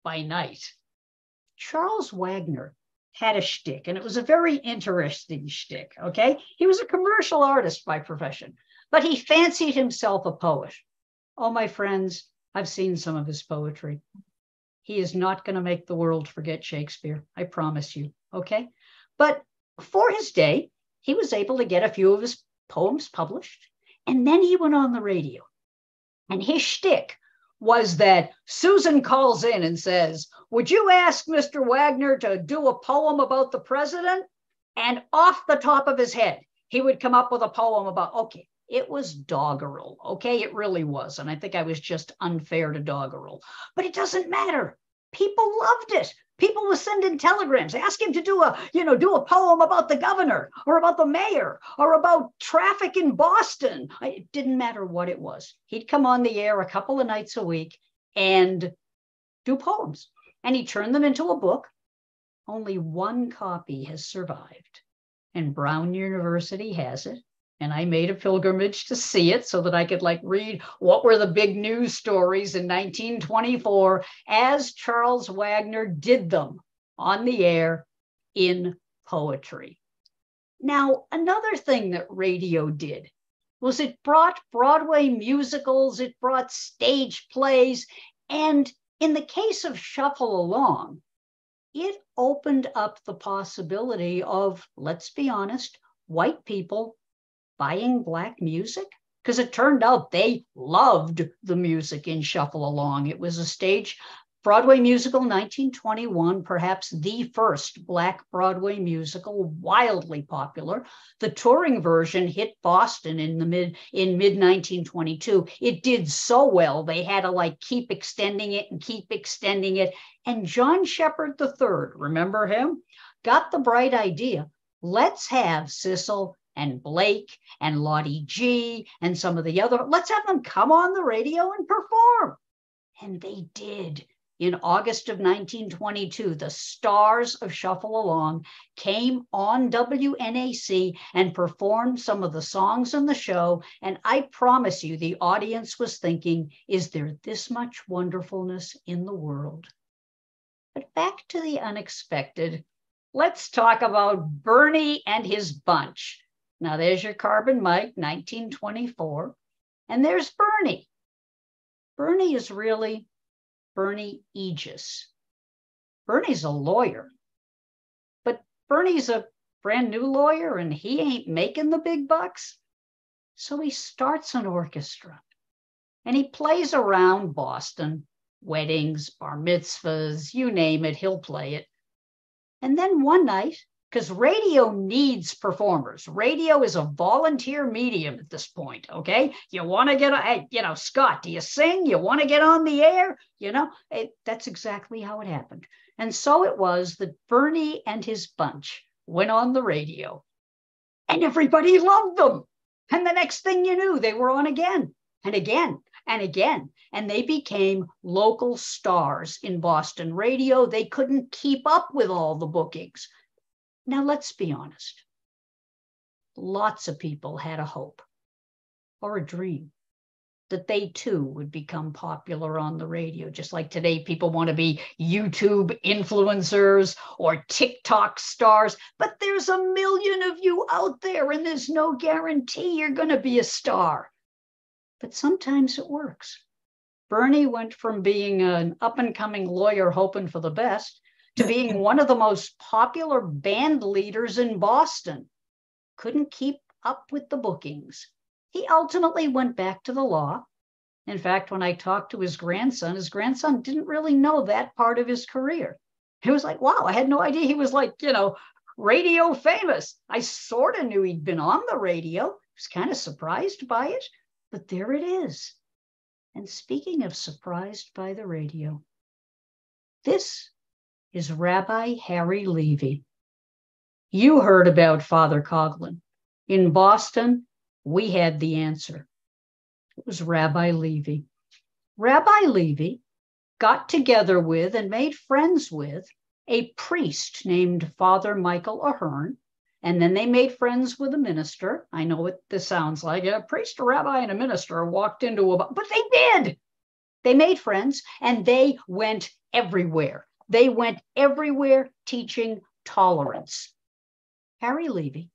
by night. Charles Wagner had a shtick, and it was a very interesting shtick. Okay. He was a commercial artist by profession, but he fancied himself a poet. Oh, my friends, I've seen some of his poetry. He is not going to make the world forget Shakespeare. I promise you. Okay. But for his day, he was able to get a few of his poems published. And then he went on the radio. And his shtick was that Susan calls in and says, Would you ask Mr. Wagner to do a poem about the president? And off the top of his head, he would come up with a poem about, okay, it was doggerel. Okay, it really was. And I think I was just unfair to doggerel. But it doesn't matter. People loved it. People were sending telegrams, ask him to do a, you know, do a poem about the governor or about the mayor or about traffic in Boston. It didn't matter what it was. He'd come on the air a couple of nights a week and do poems. And he turned them into a book. Only one copy has survived. And Brown University has it and I made a pilgrimage to see it so that I could like read what were the big news stories in 1924 as Charles Wagner did them on the air in poetry. Now, another thing that radio did was it brought Broadway musicals, it brought stage plays, and in the case of Shuffle Along, it opened up the possibility of, let's be honest, white people buying black music? Because it turned out they loved the music in Shuffle Along. It was a stage Broadway musical 1921, perhaps the first Black Broadway musical, wildly popular. The touring version hit Boston in the mid in mid 1922. It did so well they had to like keep extending it and keep extending it. And John Shepard III, remember him, got the bright idea. Let's have Sissle and Blake and Lottie Gee and some of the other. Let's have them come on the radio and perform. And they did in August of 1922, the stars of Shuffle Along came on WNAC and performed some of the songs in the show. And I promise you, the audience was thinking, is there this much wonderfulness in the world? But back to the unexpected. Let's talk about Bernie and his bunch. Now, there's your carbon mic, 1924. And there's Bernie. Bernie is really Bernie Aegis. Bernie's a lawyer, but Bernie's a brand new lawyer and he ain't making the big bucks. So he starts an orchestra and he plays around Boston, weddings, bar mitzvahs, you name it, he'll play it. And then one night, because radio needs performers. Radio is a volunteer medium at this point. Okay, you want to get, a, you know, Scott, do you sing? You want to get on the air? You know, it, that's exactly how it happened. And so it was that Bernie and his bunch went on the radio, and everybody loved them. And the next thing you knew, they were on again and again and again. And they became local stars in Boston radio. They couldn't keep up with all the bookings. Now, let's be honest. Lots of people had a hope or a dream that they too would become popular on the radio. Just like today, people want to be YouTube influencers or TikTok stars, but there's a million of you out there, and there's no guarantee you're going to be a star. But sometimes it works. Bernie went from being an up and coming lawyer hoping for the best to being one of the most popular band leaders in Boston. Couldn't keep up with the bookings. He ultimately went back to the law. In fact, when I talked to his grandson, his grandson didn't really know that part of his career. He was like, wow, I had no idea he was like, you know, radio famous. I sort of knew he'd been on the radio. Was kind of surprised by it, but there it is. And speaking of surprised by the radio, this is Rabbi Harry Levy. You heard about Father Coughlin. In Boston, we had the answer. It was Rabbi Levy. Rabbi Levy got together with and made friends with a priest named Father Michael Ahern. And then they made friends with a minister. I know what this sounds like. A priest, a rabbi, and a minister walked into a, but they did. They made friends and they went everywhere. They went everywhere teaching tolerance. Harry Levy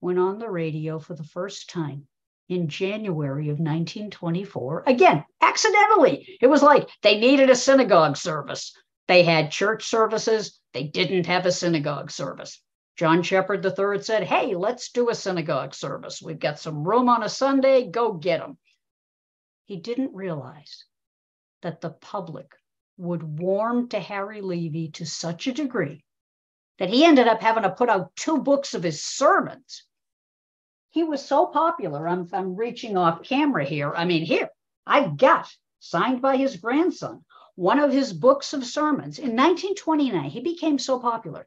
went on the radio for the first time in January of 1924. Again, accidentally. It was like they needed a synagogue service. They had church services, they didn't have a synagogue service. John Shepard III said, Hey, let's do a synagogue service. We've got some room on a Sunday, go get them. He didn't realize that the public would warm to Harry Levy to such a degree that he ended up having to put out two books of his sermons. He was so popular. I'm, I'm reaching off camera here. I mean, here, I've got signed by his grandson one of his books of sermons. In 1929, he became so popular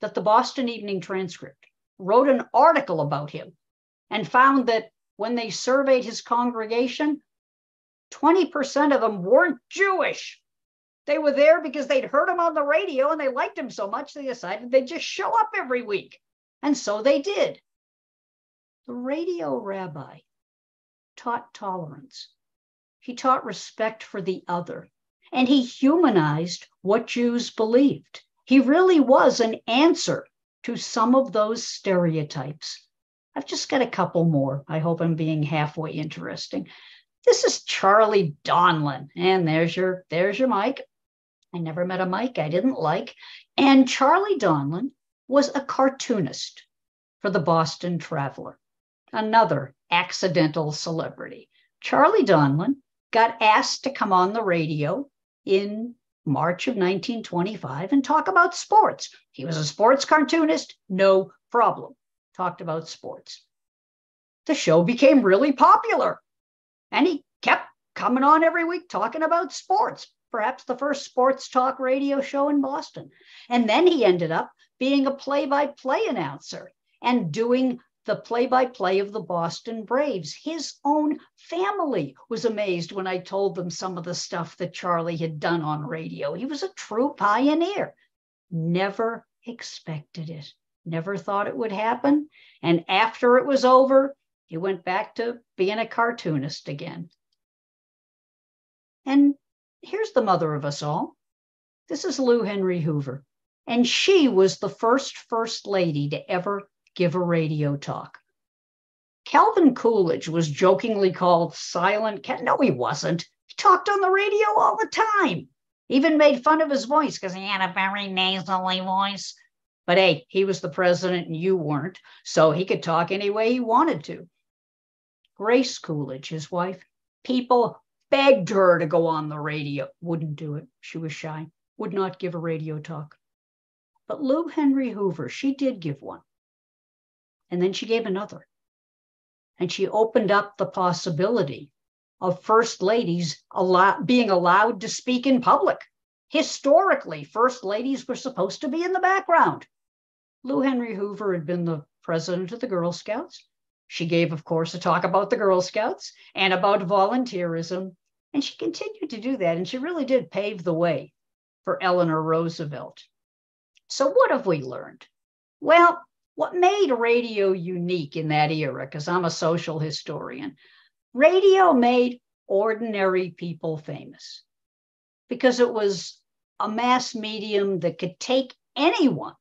that the Boston Evening Transcript wrote an article about him and found that when they surveyed his congregation, 20% of them weren't Jewish. They were there because they'd heard him on the radio and they liked him so much they decided they'd just show up every week. And so they did. The radio rabbi taught tolerance. He taught respect for the other. And he humanized what Jews believed. He really was an answer to some of those stereotypes. I've just got a couple more. I hope I'm being halfway interesting. This is Charlie Donlin. And there's your there's your mic. I never met a Mike I didn't like. And Charlie Donlin was a cartoonist for the Boston Traveler. another accidental celebrity. Charlie Donlin got asked to come on the radio in March of 1925 and talk about sports. He was a sports cartoonist, no problem. Talked about sports. The show became really popular and he kept coming on every week talking about sports, perhaps the first sports talk radio show in Boston. And then he ended up being a play by play announcer and doing the play by play of the Boston Braves. His own family was amazed when I told them some of the stuff that Charlie had done on radio. He was a true pioneer. Never expected it, never thought it would happen. And after it was over, he went back to being a cartoonist again. And here's the mother of us all. This is Lou Henry Hoover. And she was the first First Lady to ever give a radio talk. Calvin Coolidge was jokingly called Silent Cal. No, he wasn't. He talked on the radio all the time. Even made fun of his voice because he had a very nasally voice. But hey, he was the president and you weren't, so he could talk any way he wanted to. Grace Coolidge, his wife, people begged her to go on the radio, wouldn't do it. She was shy, would not give a radio talk. But Lou Henry Hoover, she did give one. And then she gave another. And she opened up the possibility of first ladies allow, being allowed to speak in public. Historically, first ladies were supposed to be in the background. Lou Henry Hoover had been the president of the Girl Scouts. She gave, of course, a talk about the Girl Scouts and about volunteerism. And she continued to do that. And she really did pave the way for Eleanor Roosevelt. So, what have we learned? Well, what made radio unique in that era, because I'm a social historian, radio made ordinary people famous because it was a mass medium that could take anyone.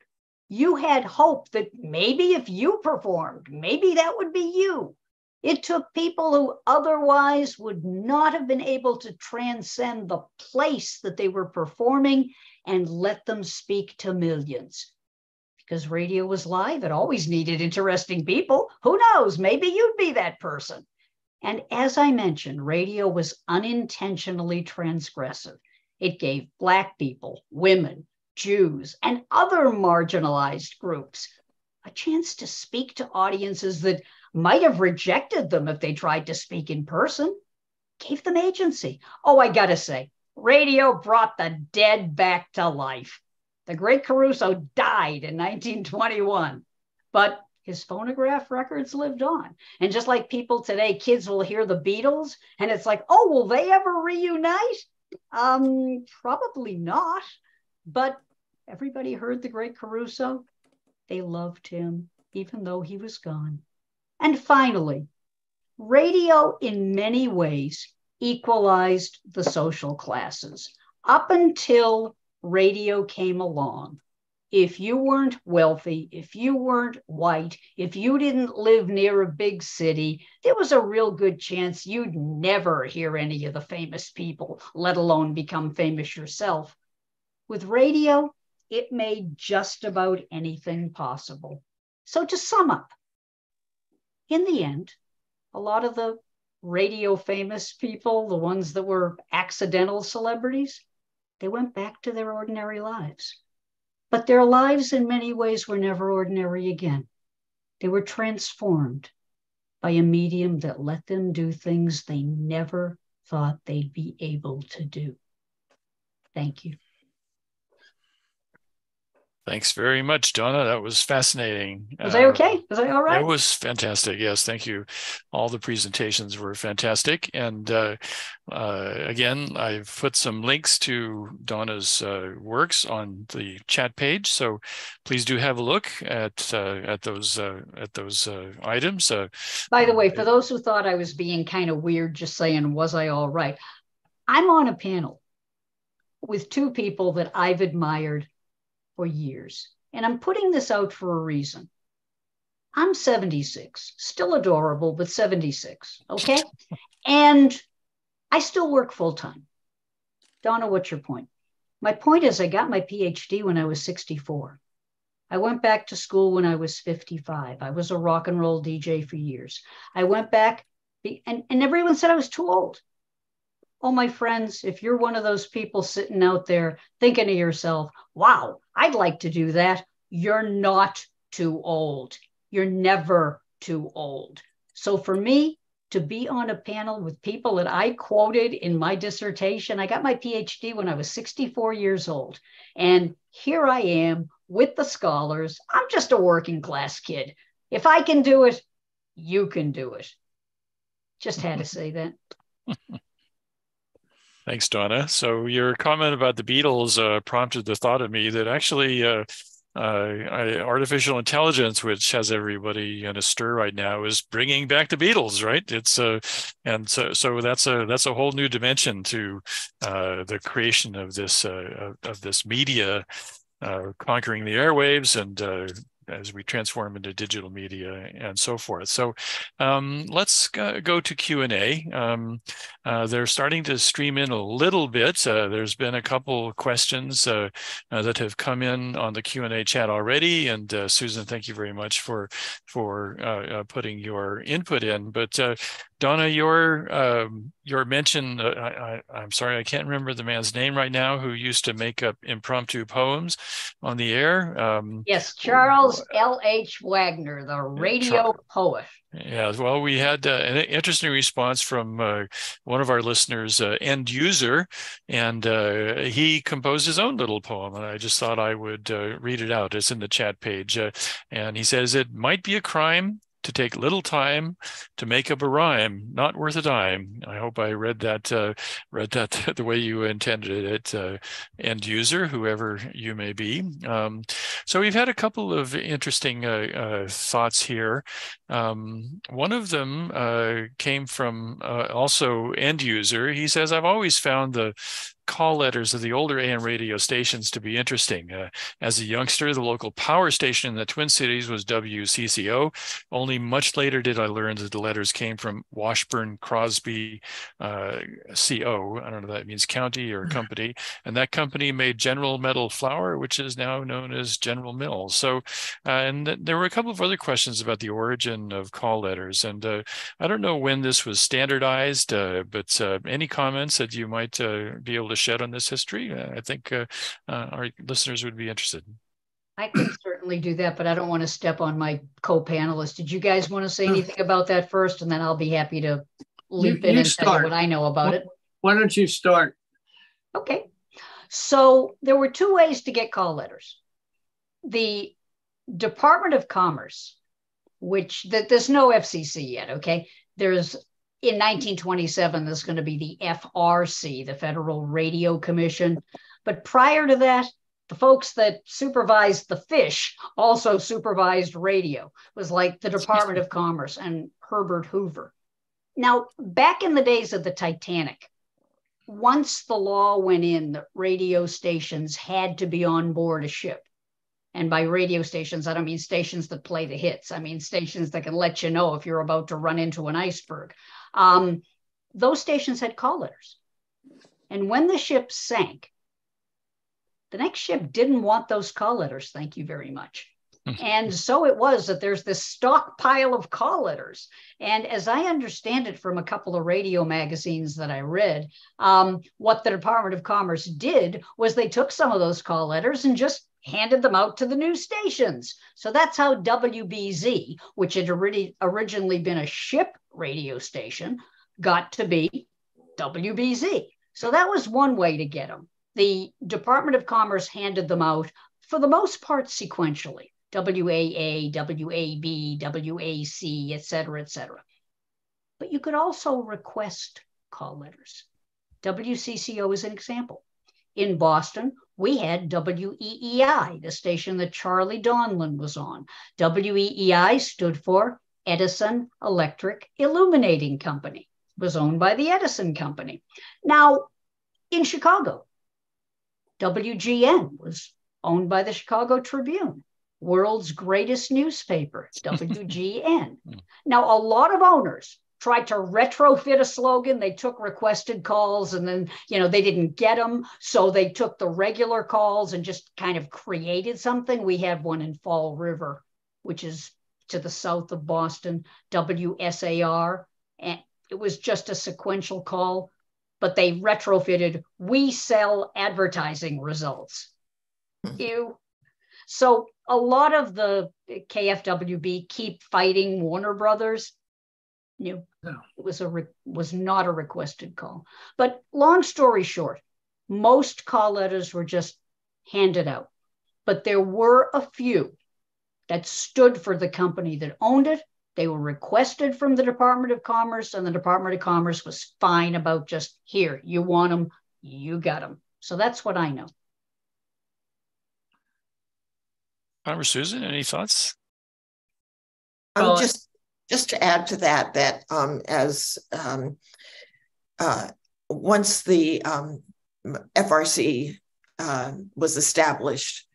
You had hope that maybe if you performed, maybe that would be you. It took people who otherwise would not have been able to transcend the place that they were performing and let them speak to millions because radio was live. It always needed interesting people. Who knows? Maybe you'd be that person. And as I mentioned, radio was unintentionally transgressive. It gave Black people, women, Jews, and other marginalized groups a chance to speak to audiences that might have rejected them if they tried to speak in person. Gave them agency. Oh, I gotta say, radio brought the dead back to life. The great Caruso died in 1921, but his phonograph records lived on. And just like people today, kids will hear the Beatles and it's like, oh, will they ever reunite? Um, probably not. But everybody heard the great Caruso. They loved him, even though he was gone. And finally, radio in many ways equalized the social classes. Up until radio came along, if you weren't wealthy, if you weren't white, if you didn't live near a big city, there was a real good chance you'd never hear any of the famous people, let alone become famous yourself. With radio, it made just about anything possible. So, to sum up, in the end, a lot of the radio famous people, the ones that were accidental celebrities, they went back to their ordinary lives. But their lives, in many ways, were never ordinary again. They were transformed by a medium that let them do things they never thought they'd be able to do. Thank you. Thanks very much, Donna. That was fascinating. Was uh, I okay? Was I all right? It was fantastic. Yes, thank you. All the presentations were fantastic. And uh, uh, again, I've put some links to Donna's uh, works on the chat page, so please do have a look at uh, at those uh, at those items. By the way, for those who thought I was being kind of weird, just saying, was I all right? I'm on a panel with two people that I've admired for years. And I'm putting this out for a reason. I'm 76, still adorable, but 76. Okay. and I still work full time. Donna, what's your point? My point is, I got my PhD when I was 64. I went back to school when I was 55. I was a rock and roll DJ for years. I went back, and, and everyone said I was too old. Oh, my friends, if you're one of those people sitting out there thinking to yourself, wow, I'd like to do that, you're not too old. You're never too old. So for me, to be on a panel with people that I quoted in my dissertation. I got my PhD when I was 64 years old. And here I am with the scholars. I'm just a working class kid. If I can do it, you can do it. Just had to say that. Thanks, Donna. So your comment about the Beatles uh, prompted the thought of me that actually uh, uh, artificial intelligence, which has everybody in a stir right now, is bringing back the Beatles, right? It's uh, and so so that's a that's a whole new dimension to uh, the creation of this uh, of this media uh, conquering the airwaves and as we transform into digital media and so forth. So um, let's go to Q&A. Um, uh, they're starting to stream in a little bit. Uh, there's been a couple questions uh, uh that have come in on the Q&A chat already. And uh, Susan, thank you very much for, for uh, putting your input in. But Donna, your um, your mention, I, am sorry, I can't remember the man's name right now who used to make up impromptu poems on the air. Um, yes, Charles L. H. Wagner, the radio poet. Yeah, well, we had uh, an interesting response from uh, one of our listeners, uh, End User, and uh, he composed his own little poem. And I just thought I would uh, read it out. It's in the chat page. Uh, and he says, It might be a crime to take little time to make up a rhyme, not worth a dime. I hope I read that uh, read that the way you intended it, uh, end user, whoever you may be. Um, so we've had a couple of interesting uh, uh thoughts here. Um, one of them uh, came from uh, also end user. He says, "I've always found the call letters of the older AM radio stations to be interesting. Uh, as a youngster, the local power station in the Twin Cities was WCCO. Only much later did I learn that the letters came from Washburn Crosby uh, CO. I don't know if that means county or hmm. company. And that company made General Metal Flour, which is now known as General Mills. So, uh, and th- there were a couple of other questions about the origin of call letters. And uh, I don't know when this was standardized, uh, but uh, any comments that you might be able to shed on this history, uh, I think uh, uh, our listeners would be interested. I can certainly do that, but I don't want to step on my co-panelists. Did you guys want to say anything about that first, and then I'll be happy to leap you, in you and start. tell you what I know about it. Why don't you start? Okay. So there were two ways to get call letters. The Department of Commerce, which that there's no FCC yet. Okay, there's in 1927, there's going to be the FRC, the Federal Radio Commission. But prior to that, the folks that supervised the fish also supervised radio. It was like the Department of Commerce and Herbert Hoover. Now, back in the days of the Titanic, once the law went in that radio stations had to be on board a ship, and by radio stations, I don't mean stations that play the hits. I mean stations that can let you know if you're about to run into an iceberg. Um, those stations had call letters. And when the ship sank, the next ship didn't want those call letters. Thank you very much. And so it was that there's this stockpile of call letters. And as I understand it from a couple of radio magazines that I read, um, what the Department of Commerce did was they took some of those call letters and just handed them out to the news stations. So that's how WBZ, which had already originally been a ship radio station, got to be WBZ. So that was one way to get them. The Department of Commerce handed them out for the most part sequentially. WAA, WAB, WAC, et cetera, et cetera. But you could also request call letters. WCCO is an example. In Boston, we had WEEI, the station that Charlie Donlin was on. WEEI stood for Edison Electric Illuminating Company, it was owned by the Edison Company. Now, in Chicago, WGN was owned by the Chicago Tribune, world's greatest newspaper, WGN. Hmm. now, a lot of owners tried to retrofit a slogan. They took requested calls and then, you know, they didn't get them. So they took the regular calls and just kind of created something. We have one in Fall River, which is to the south of Boston, WSAR. And it was just a sequential call, but they retrofitted, we sell advertising results. Hmm. You. So a lot of the KFWB keep fighting Warner Brothers no, it was a re- was not a requested call. But long story short, most call letters were just handed out, but there were a few that stood for the company that owned it. They were requested from the Department of Commerce, and the Department of Commerce was fine about just here, you want them, you got them. So that's what I know. Congress Susan, any thoughts? I'm just just to add to that, that um, as um, uh, once the um, FRC uh, was established,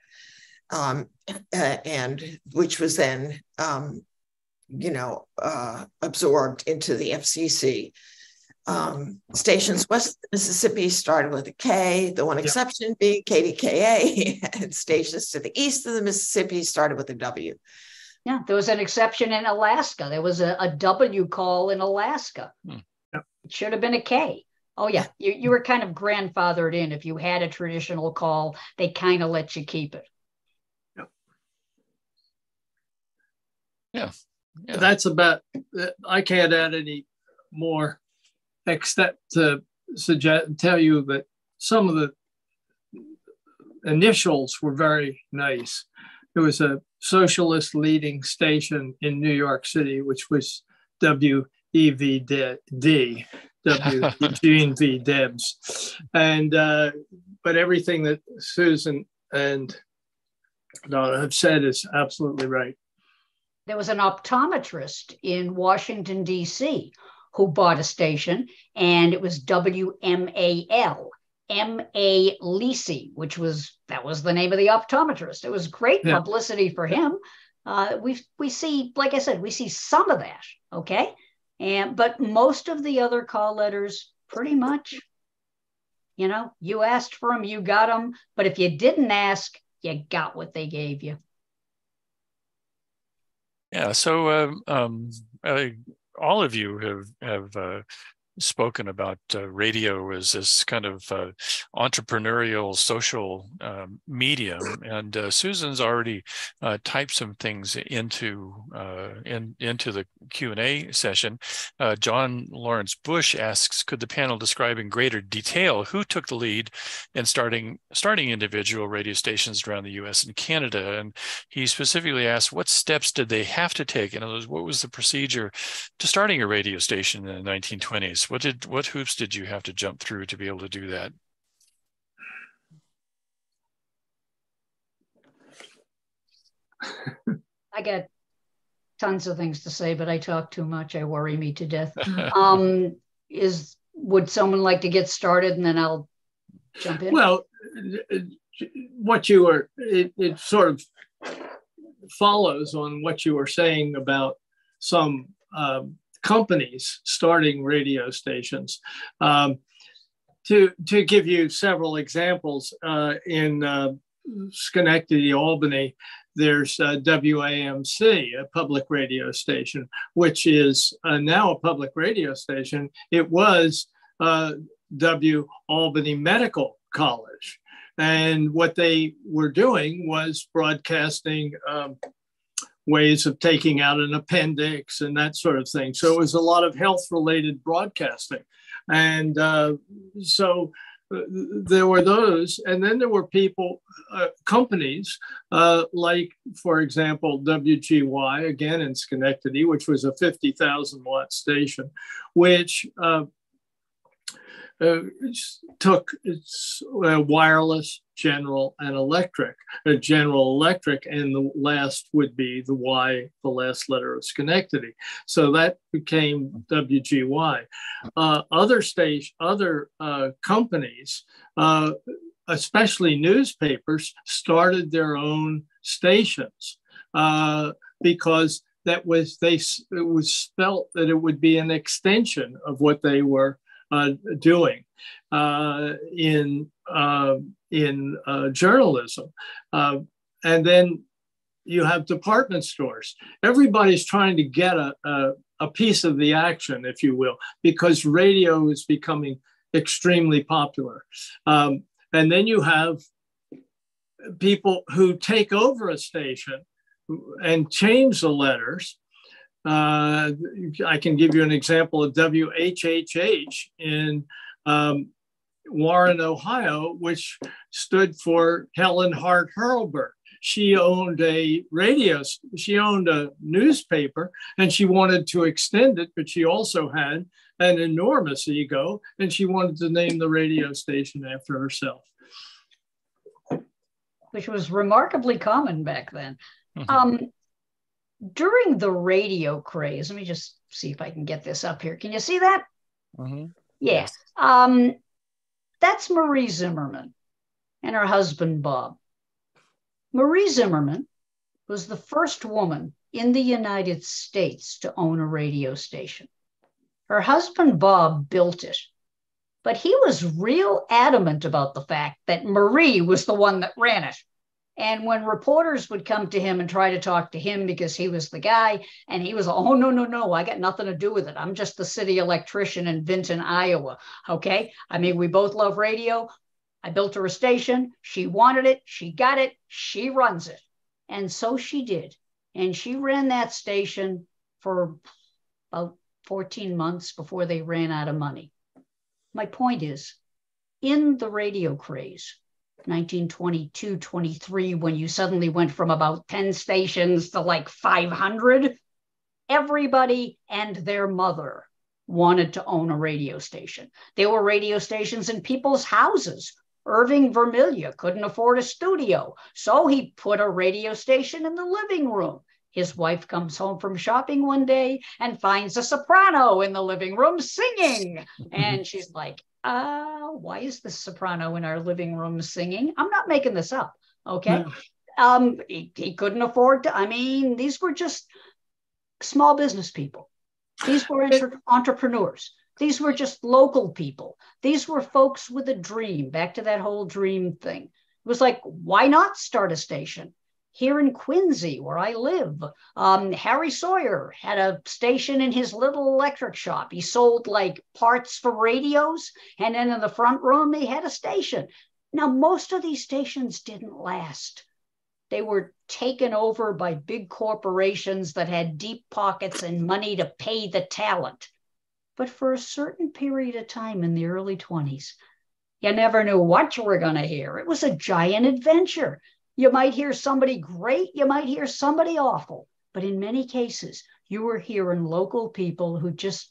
um, uh, and which was then, um, you know, uh, absorbed into the FCC. Um, stations west of the Mississippi started with a K, the one exception being KDKA, and stations to the east of the Mississippi started with a W. Yeah, there was an exception in Alaska. There was a, a W call in Alaska. Hmm. Yep. It should have been a K. Oh yeah, you, you were kind of grandfathered in. If you had a traditional call, they kind of let you keep it. Yep. Yeah. yeah. That's about. I can't add any more, except to suggest tell you that some of the initials were very nice. There was a socialist leading station in New York City, which was WEVD, W Eugene V. Debs. And, uh, but everything that Susan and Donna have said is absolutely right. There was an optometrist in Washington, D.C., who bought a station, and it was WMAL. M.A. Leese, which was that was the name of the optometrist. It was great yeah. publicity for him. Uh, we we see, like I said, we see some of that. Okay, and but most of the other call letters, pretty much, you know, you asked for them, you got them. But if you didn't ask, you got what they gave you. Yeah. So um, um, uh, all of you have have uh, spoken about uh, radio as this kind of uh, entrepreneurial social um, medium, and uh, Susan's already uh, typed some things into uh, in, into the Q and A session. Uh, John Lawrence Bush asks, "Could the panel describe in greater detail who took the lead in starting starting individual radio stations around the U.S. and Canada?" And he specifically asked, "What steps did they have to take? In other words, what was the procedure to starting a radio station in the 1920s?" What did what hoops did you have to jump through to be able to do that? I got tons of things to say, but I talk too much. I worry me to death. um, is would someone like to get started, and then I'll jump in? Well, what you were it, it sort of follows on what you were saying about some um, companies starting radio stations. Um, to, to give you several examples, uh, in uh, Schenectady, Albany, there's uh, WAMC, a public radio station, which is uh, now a public radio station. It was uh, W Albany Medical College. And what they were doing was broadcasting um, ways of taking out an appendix and that sort of thing. So it was a lot of health related broadcasting. And uh, so uh, there were those. And then there were people, uh, companies uh, like, for example, WGY, again in Schenectady, which was a 50,000 watt station, which uh, took its uh, wireless, general, and electric. Uh, general Electric, and the last would be the Y, the last letter of Schenectady. So that became WGY. Uh, other stage, other uh, companies, uh, especially newspapers, started their own stations because that was they it was felt that it would be an extension of what they were uh, doing uh, in uh, in uh, journalism, and then you have department stores. Everybody's trying to get a, a, a piece of the action, if you will, because radio is becoming extremely popular. Um, and then you have people who take over a station and change the letters. Uh, I can give you an example of WHHH in um, Warren, Ohio, which stood for Helen Hart Hurlburt. She owned a radio, she owned a newspaper, and she wanted to extend it, but she also had an enormous ego, and she wanted to name the radio station after herself. Which was remarkably common back then. Mm-hmm. Um, during the radio craze, let me just see if I can get this up here. Can you see that? Mm-hmm. Yes. Um, that's Marie Zimmerman and her husband, Bob. Marie Zimmerman was the first woman in the United States to own a radio station. Her husband, Bob, built it, but he was real adamant about the fact that Marie was the one that ran it. And when reporters would come to him and try to talk to him because he was the guy, and he was, oh, no, no, no, I got nothing to do with it. I'm just the city electrician in Vinton, Iowa. Okay. I mean, we both love radio. I built her a station. She wanted it. She got it. She runs it. And so she did. And she ran that station for about 14 months before they ran out of money. My point is, in the radio craze, 1922, 23, when you suddenly went from about 10 stations to like 500, everybody and their mother wanted to own a radio station. There were radio stations in people's houses. Irving Vermilya couldn't afford a studio, so he put a radio station in the living room. His wife comes home from shopping one day and finds a soprano in the living room singing. and she's like, uh, why is the soprano in our living room singing? I'm not making this up. Okay. Yeah. Um, he, he couldn't afford to, I mean, these were just small business people. These were inter- entrepreneurs. These were just local people. These were folks with a dream, back to that whole dream thing. It was like, why not start a station? Here in Quincy, where I live. Um, Harry Sawyer had a station in his little electric shop. He sold like parts for radios, and then in the front room, he had a station. Now, most of these stations didn't last. They were taken over by big corporations that had deep pockets and money to pay the talent. But for a certain period of time in the early 20s, you never knew what you were going to hear. It was a giant adventure. You might hear somebody great, you might hear somebody awful, but in many cases, you were hearing local people who just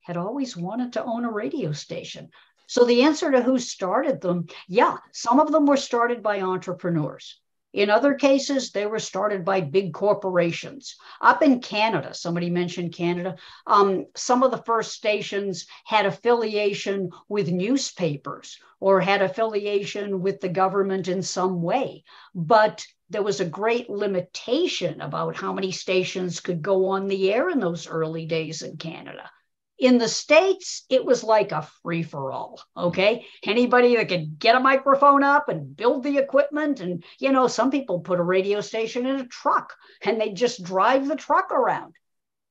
had always wanted to own a radio station. So the answer to who started them, yeah, some of them were started by entrepreneurs. In other cases, they were started by big corporations. Up in Canada, somebody mentioned Canada, um, some of the first stations had affiliation with newspapers or had affiliation with the government in some way. But there was a great limitation about how many stations could go on the air in those early days in Canada. In the States, it was like a free for all. Okay. Anybody that could get a microphone up and build the equipment. And, you know, some people put a radio station in a truck and they just drive the truck around.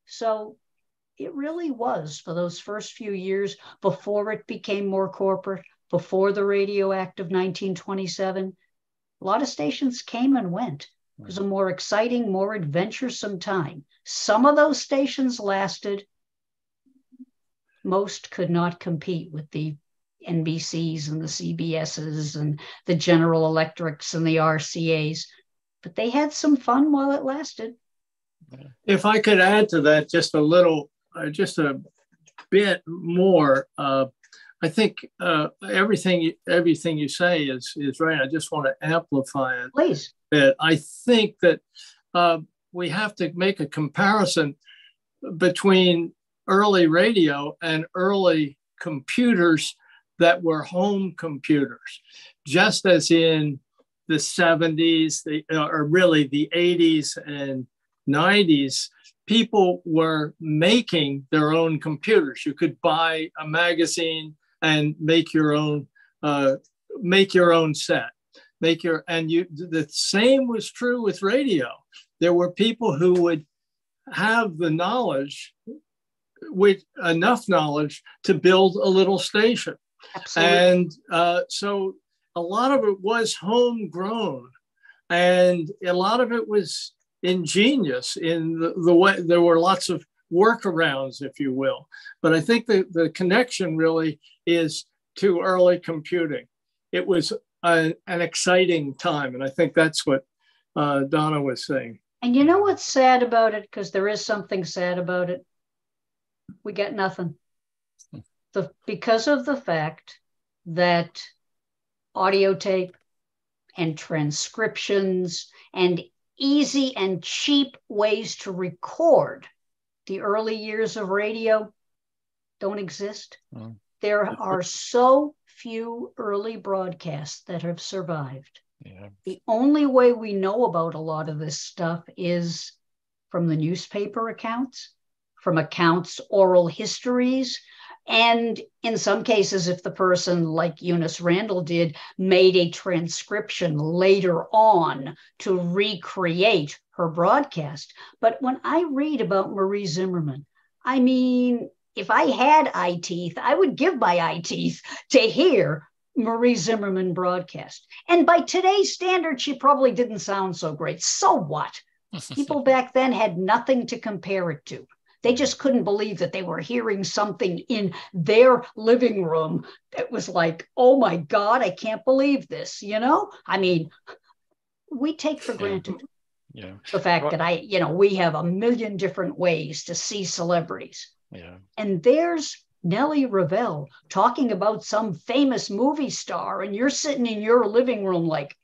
So it really was for those first few years before it became more corporate, before the Radio Act of 1927. A lot of stations came and went. It was a more exciting, more adventuresome time. Some of those stations lasted most could not compete with the NBCs and the CBSs and the General Electrics and the RCAs, but they had some fun while it lasted. If I could add to that just a little, uh, just a bit more, uh, I think uh, everything everything you say is is right. I just want to amplify it. Please. That I think that uh, we have to make a comparison between early radio and early computers that were home computers, just as in the 70s, the, or really the 80s and 90s, people were making their own computers. You could buy a magazine and make your own uh, make your own set. Make your and you the same was true with radio. There were people who would have the knowledge with enough knowledge to build a little station. Absolutely. And uh, so a lot of it was homegrown and a lot of it was ingenious in the, the way there were lots of workarounds, if you will. But I think that the connection really is to early computing. It was a, an exciting time. And I think that's what uh, Donna was saying. And you know what's sad about it? Because there is something sad about it. We get nothing. The, because of the fact that audio tape and transcriptions and easy and cheap ways to record the early years of radio don't exist. Mm. There are so few early broadcasts that have survived. Yeah. The only way we know about a lot of this stuff is from the newspaper accounts, from accounts, oral histories, and in some cases, if the person, like Eunice Randall did, made a transcription later on to recreate her broadcast. But when I read about Marie Zimmerman, I mean, if I had eye teeth, I would give my eye teeth to hear Marie Zimmerman broadcast. And by today's standards, she probably didn't sound so great. So what? People back then had nothing to compare it to. They just couldn't believe that they were hearing something in their living room that was like, oh my God, I can't believe this. You know, I mean, we take for granted yeah. the fact well, that I, you know, we have a million different ways to see celebrities. Yeah. And there's Nellie Revell talking about some famous movie star, and you're sitting in your living room like,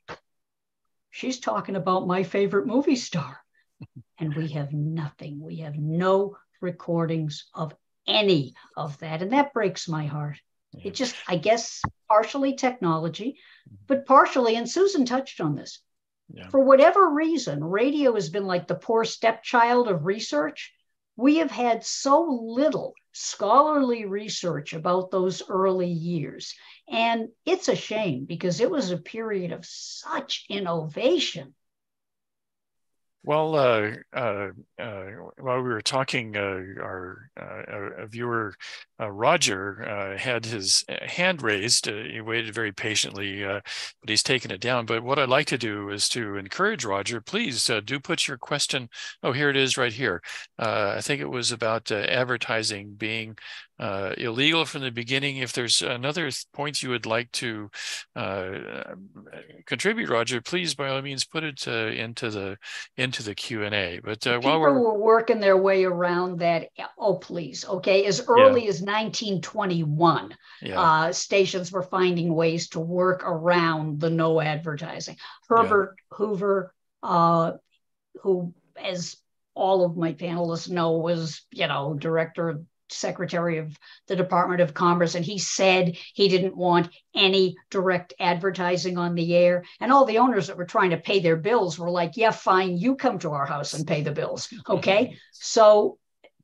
she's talking about my favorite movie star. and we have nothing. We have no recordings of any of that. And that breaks my heart. Yeah. It just, I guess, partially technology, but partially, and Susan touched on this. Yeah. For whatever reason, radio has been like the poor stepchild of research. We have had so little scholarly research about those early years. And it's a shame because it was a period of such innovation well, uh, uh, uh, while we were talking, uh, our uh, viewer Roger had his hand raised. he waited very patiently, but he's taken it down. But what I'd like to do is to encourage Roger. Please do put your question. Oh, here it is, right here. I think it was about advertising being uh, illegal from the beginning. If there's another point you would like to uh, contribute, Roger, please by all means put it uh, into the into the Q and A. But uh, while we're were working their way around that, oh please, okay, as early yeah. as 1921, yeah. Uh, stations were finding ways to work around the no advertising. Herbert yeah. Hoover, uh, who as all of my panelists know was you know director of Secretary of the Department of Commerce, and he said he didn't want any direct advertising on the air. And all the owners that were trying to pay their bills were like, yeah, fine, you come to our house and pay the bills. Okay. so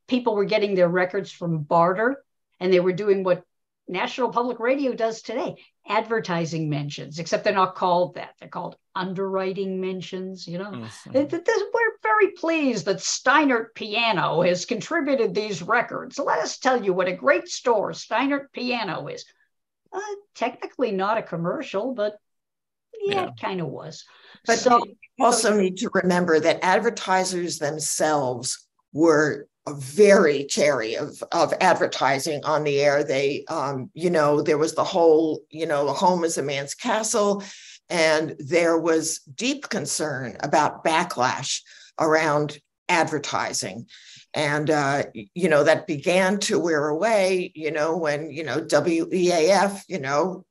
people were getting their records from barter, and they were doing what National Public Radio does today advertising mentions, except they're not called that. They're called underwriting mentions. You know, mm-hmm. we're very pleased that Steinert Piano has contributed these records. Let us tell you what a great store Steinert Piano is. Uh, technically not a commercial, but yeah, yeah. it kind of was. But so, you also need to remember that advertisers themselves were very chary of of advertising on the air. They, um, you know, there was the whole, you know, home is a man's castle, and there was deep concern about backlash around advertising. And, uh, you know, that began to wear away, you know, when, you know, WEAF, you know,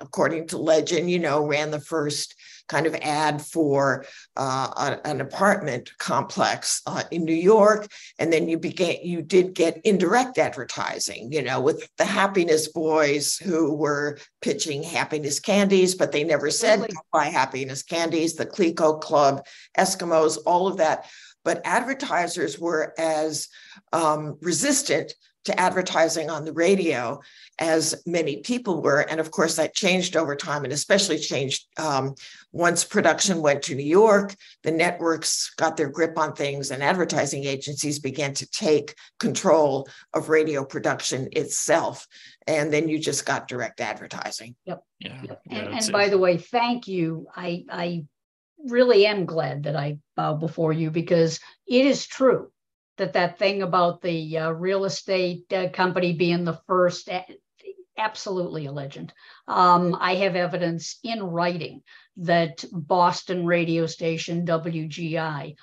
according to legend, you know, ran the first kind of ad for uh, an apartment complex uh, in New York, and then you began you did get indirect advertising, you know, with the Happiness Boys who were pitching happiness candies, but they never said really? buy happiness candies. The Clicquot Club, Eskimos, all of that. but advertisers were as um, resistant to advertising on the radio as many people were. And of course, that changed over time and especially changed um, once production went to New York. The networks got their grip on things, and advertising agencies began to take control of radio production itself. And then you just got direct advertising. Yep. Yeah. Yep. And, and by the way, thank you. I, I really am glad that I bow before you because it is true that that thing about the uh, real estate uh, company being the first absolutely a legend. Um, i have evidence in writing that boston radio station wgi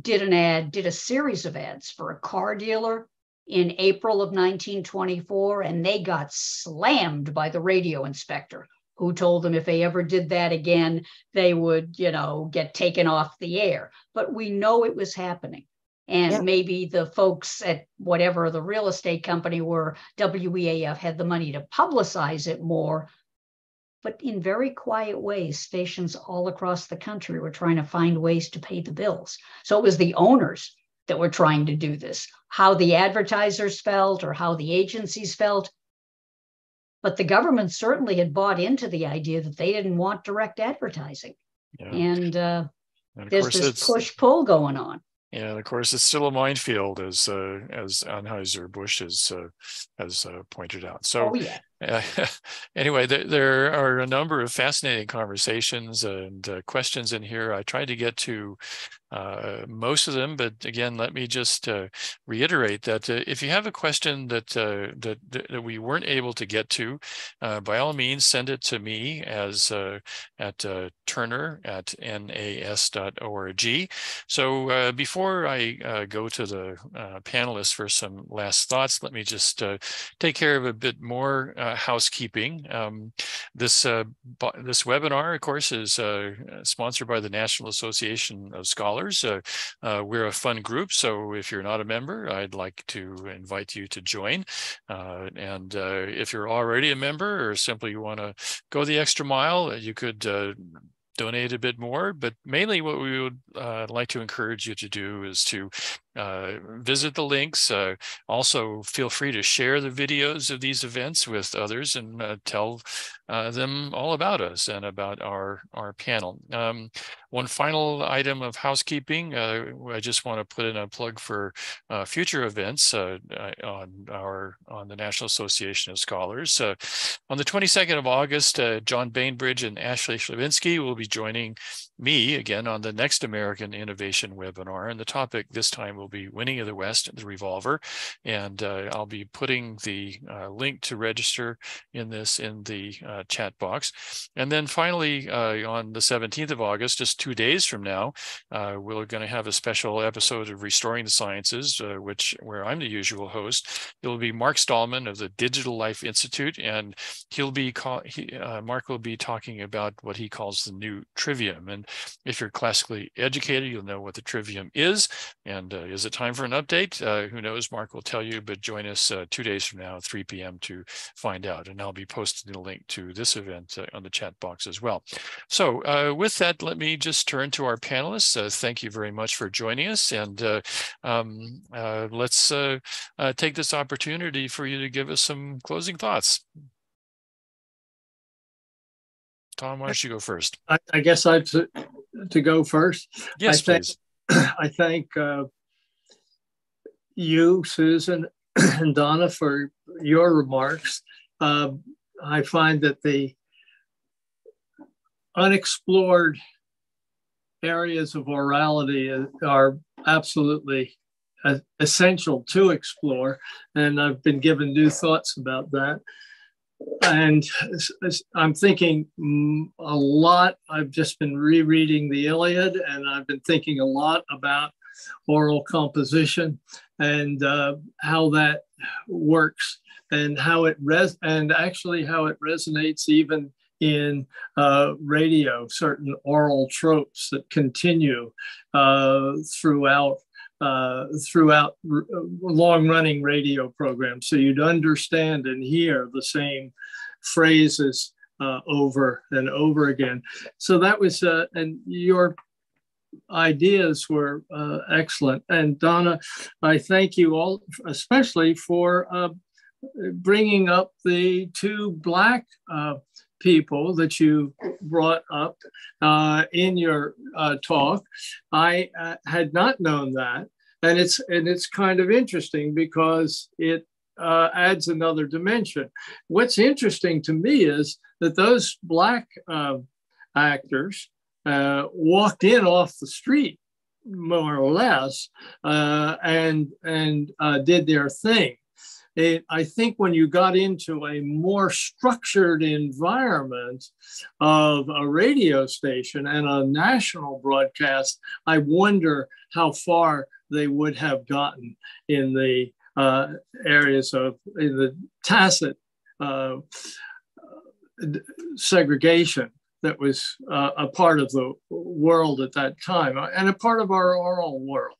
did an ad did a series of ads for a car dealer in april of 1924 and they got slammed by the radio inspector who told them if they ever did that again they would you know get taken off the air. But we know it was happening and yeah. maybe the folks at whatever the real estate company were, WEAF had the money to publicize it more. But in very quiet ways, stations all across the country were trying to find ways to pay the bills. So it was the owners that were trying to do this. How the advertisers felt or how the agencies felt. But the government certainly had bought into the idea that they didn't want direct advertising. Yeah. And, uh, and there's this push pull going on. And of course, it's still a minefield, as uh, as Anheuser Busch has uh, has uh, pointed out. So, oh, yeah. anyway, th- there are a number of fascinating conversations and uh, questions in here. I tried to get to uh, most of them, but again, let me just uh, reiterate that uh, if you have a question that, uh, that, that we weren't able to get to, by all means, send it to me as at Turner at nas.org. So before I go to the panelists for some last thoughts, let me just take care of a bit more housekeeping. Um, this this webinar, of course, is sponsored by the National Association of Scholars uh, uh, we're a fun group, so if you're not a member, I'd like to invite you to join. Uh, and uh, if you're already a member or simply you want to go the extra mile, you could uh, donate a bit more. But mainly, what we would uh, like to encourage you to do is to uh, visit the links. Uh, also, feel free to share the videos of these events with others and uh, tell uh, them all about us and about our our panel. Um, one final item of housekeeping: uh, I just want to put in a plug for future events on our on the National Association of Scholars. on the 22nd of August, John Bainbridge and Ashley Schlavinsky will be joining me again on the next American Innovation webinar. And the topic this time will be Winning of the West, the Revolver. And uh, I'll be putting the uh, link to register in this in the uh, chat box. And then finally, uh, on the 17th of August, just two days from now, uh, we're going to have a special episode of Restoring the Sciences, uh, which where I'm the usual host. It'll be Mark Stallman of the Digital Life Institute, and he'll be he, Mark will be talking about what he calls the new trivium. And if you're classically educated, you'll know what the trivium is. And uh, is it time for an update? Uh, who knows? Mark will tell you, but join us uh, two days from now, 3 p.m. to find out. And I'll be posting the link to this event uh, on the chat box as well. So uh, with that, let me just turn to our panelists. Uh, thank you very much for joining us. And um, let's take this opportunity for you to give us some closing thoughts. Tom, why don't you go first? I, I guess I have to, to go first. Yes, I please. Thank, I thank uh, you, Susan, and Donna for your remarks. Uh, I find that the unexplored areas of orality are absolutely essential to explore, and I've been given new thoughts about that and I'm thinking mm, a lot. I've just been rereading the Iliad, and I've been thinking a lot about oral composition and uh, how that works, and how it res and actually how it resonates even in uh, radio. Certain oral tropes that continue uh, throughout uh, throughout r- long running radio programs. So you'd understand and hear the same phrases uh, over and over again. So that was, uh, and your ideas were uh, excellent. And Donna, I thank you all, especially for uh, bringing up the two Black uh, people that you brought up uh, in your uh, talk. I uh, had not known that. And it's, and it's kind of interesting because it uh, adds another dimension. What's interesting to me is that those Black uh, actors uh, walked in off the street, more or less, and, and did their thing it, I think when you got into a more structured environment of a radio station and a national broadcast, I wonder how far they would have gotten in the uh, areas of in the tacit uh, segregation that was uh, a part of the world at that time and a part of our oral world.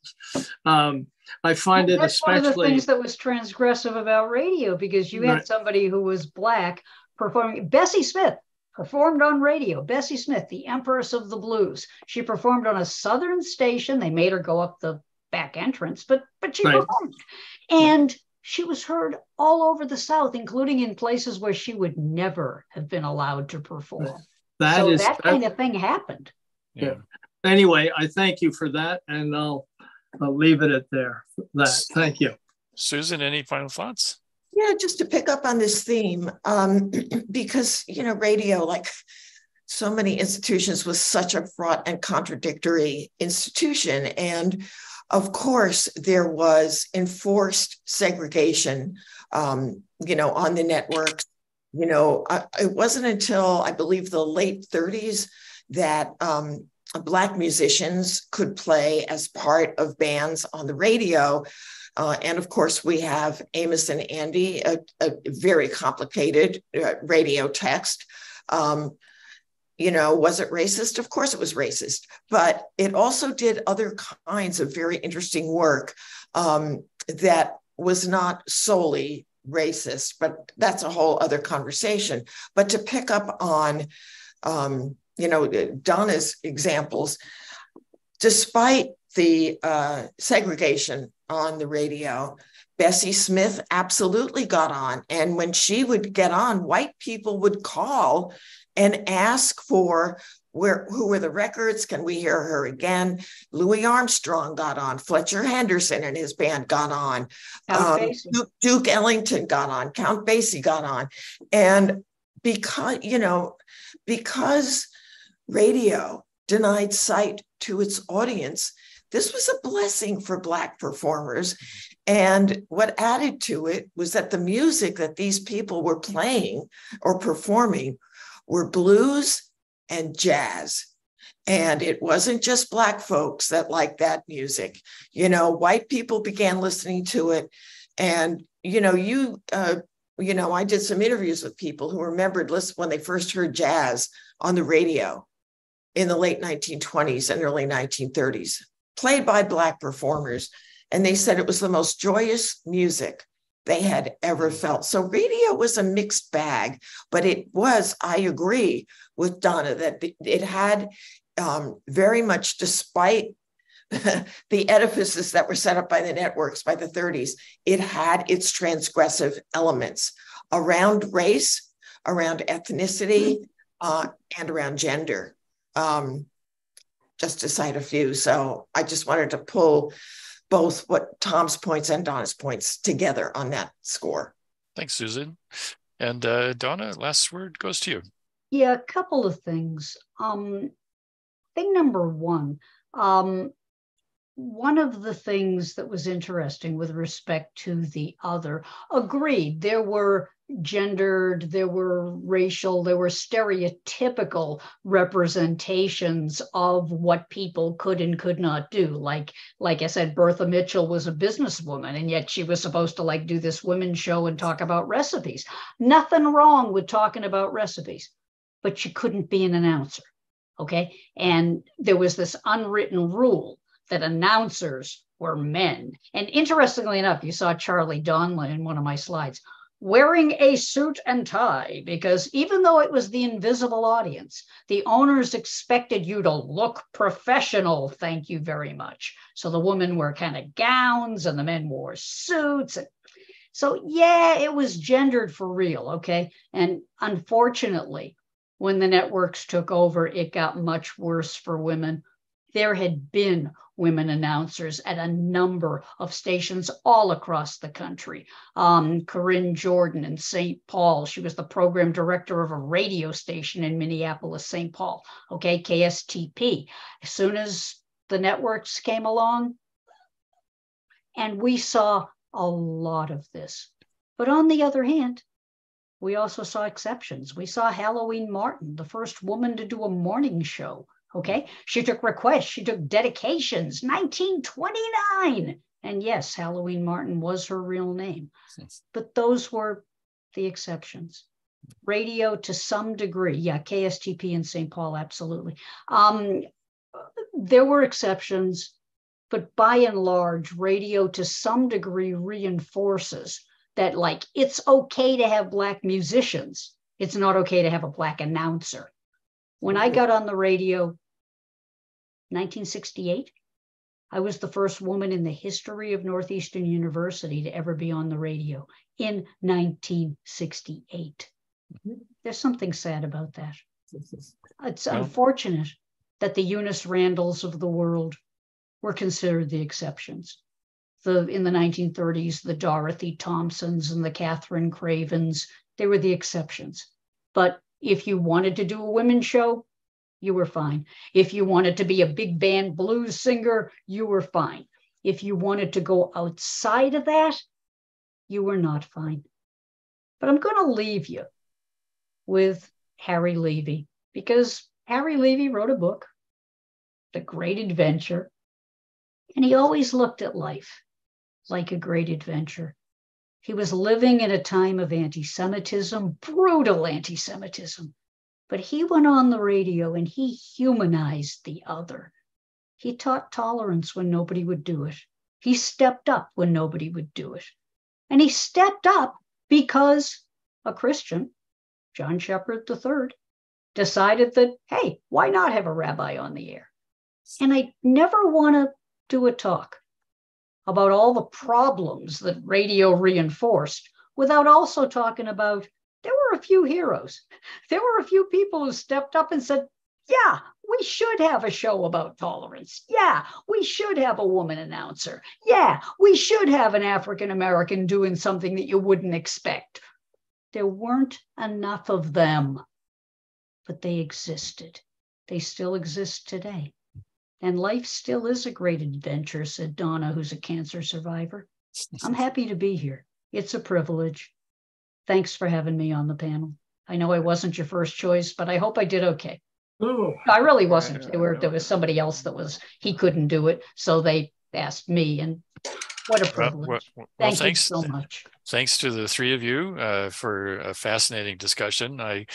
Um, I find well, it especially one of the things that was transgressive about radio because you had right. somebody who was black performing. Bessie Smith performed on radio. Bessie Smith, the Empress of the Blues. She performed on a southern station. They made her go up the back entrance, but but she right. performed, and she was heard all over the South, including in places where she would never have been allowed to perform. That so is, that kind of thing happened. Yeah. Anyway, I thank you for that, and I'll I'll leave it at there. That. Thank you. Susan, any final thoughts? Yeah, just to pick up on this theme, um, because you know, radio, like so many institutions, was such a fraught and contradictory institution, and of course, there was enforced segregation, um, you know, on the networks. You know, I, it wasn't until I believe the late 30s that um, Black musicians could play as part of bands on the radio. Uh, and of course, we have Amos and Andy, a, a very complicated uh, radio text. Um, you know, was it racist? Of course it was racist, but it also did other kinds of very interesting work um, that was not solely racist, but that's a whole other conversation. But to pick up on, um, you know, Donna's examples, despite the uh, segregation on the radio, Bessie Smith absolutely got on. And when she would get on, white people would call and ask for where who were the records? Can we hear her again? Louis Armstrong got on. Fletcher Henderson and his band got on. Um, Duke, Duke Ellington got on. Count Basie got on. And because, you know, because radio denied sight to its audience, this was a blessing for Black performers. And what added to it was that the music that these people were playing or performing were blues and jazz. And it wasn't just Black folks that liked that music. You know, white people began listening to it. And, you know, you, uh, you know, I did some interviews with people who remembered when they first heard jazz on the radio in the late 1920s and early 1930s, played by Black performers. And they said it was the most joyous music they had ever felt. So radio was a mixed bag, but it was, I agree with Donna, that it had um, very much, despite the edifices that were set up by the networks by the 30s, it had its transgressive elements around race, around ethnicity, uh, and around gender. Um, just to cite a few. So I just wanted to pull both what Tom's points and Donna's points together on that score. Thanks, Susan. And uh, Donna, last word goes to you. Yeah, a couple of things. Um, thing number one, um, one of the things that was interesting with respect to the other, agreed, there were gendered, there were racial, there were stereotypical representations of what people could and could not do. Like, like I said, Bertha Mitchell was a businesswoman, and yet she was supposed to like do this women's show and talk about recipes. Nothing wrong with talking about recipes, but she couldn't be an announcer. Okay. And there was this unwritten rule that announcers were men. And interestingly enough, you saw Charlie Donlin in one of my slides wearing a suit and tie because even though it was the invisible audience, the owners expected you to look professional. Thank you very much. So the women wore kind of gowns and the men wore suits. So, yeah, it was gendered for real. Okay. And unfortunately, when the networks took over, it got much worse for women. There had been women announcers at a number of stations all across the country. Um, Corinne Jordan in St. Paul, she was the program director of a radio station in Minneapolis, St. Paul, okay, KSTP. As soon as the networks came along, and we saw a lot of this. But on the other hand, we also saw exceptions. We saw Halloween Martin, the first woman to do a morning show. Okay. She took requests, she took dedications, 1929. And yes, Halloween Martin was her real name. But those were the exceptions. Radio to some degree, yeah, KSTP in St. Paul, absolutely. Um, there were exceptions, but by and large, radio to some degree reinforces that, like, it's okay to have Black musicians. It's not okay to have a Black announcer. When I got on the radio, 1968. I was the first woman in the history of Northeastern University to ever be on the radio in 1968. Mm-hmm. There's something sad about that. It's well, unfortunate that the Eunice Randalls of the world were considered the exceptions. The, in the 1930s, the Dorothy Thompsons and the Kathryn Cravens, they were the exceptions. But if you wanted to do a women's show, you were fine. If you wanted to be a big band blues singer, you were fine. If you wanted to go outside of that, you were not fine. But I'm going to leave you with Harry Levi because Harry Levi wrote a book, The Great Adventure, and he always looked at life like a great adventure. He was living in a time of anti Semitism, brutal anti Semitism. But he went on the radio and he humanized the other. He taught tolerance when nobody would do it. He stepped up when nobody would do it. And he stepped up because a Christian, John Shepard III, decided that, hey, why not have a rabbi on the air? And I never want to do a talk about all the problems that radio reinforced without also talking about there were a few heroes. There were a few people who stepped up and said, yeah, we should have a show about tolerance. Yeah, we should have a woman announcer. Yeah, we should have an African American doing something that you wouldn't expect. There weren't enough of them, but they existed. They still exist today. And life still is a great adventure, said Donna, who's a cancer survivor. I'm happy to be here. It's a privilege. Thanks for having me on the panel. I know I wasn't your first choice, but I hope I did okay. Oh, I really wasn't. There, were, there was somebody else that was, he couldn't do it. So they asked me, and what a privilege. Well, well, Thank well, you so much. Thanks to the three of you uh, for a fascinating discussion. I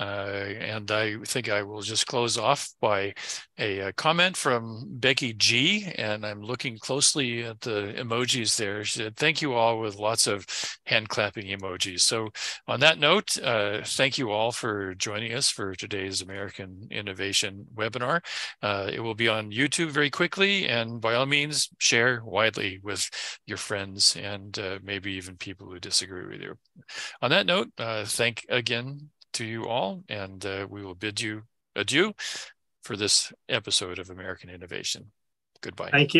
uh, and I think I will just close off by a, a, comment from Becky G. And I'm looking closely at the emojis there. She said, Thank you all with lots of hand clapping emojis. So, on that note, uh, thank you all for joining us for today's American Innovation webinar. Uh, it will be on YouTube very quickly. And by all means, share widely with your friends and uh, maybe even people who disagree with you. On that note, uh, thank again to you all, and uh, we will bid you adieu for this episode of American Innovation. Goodbye. Thank you.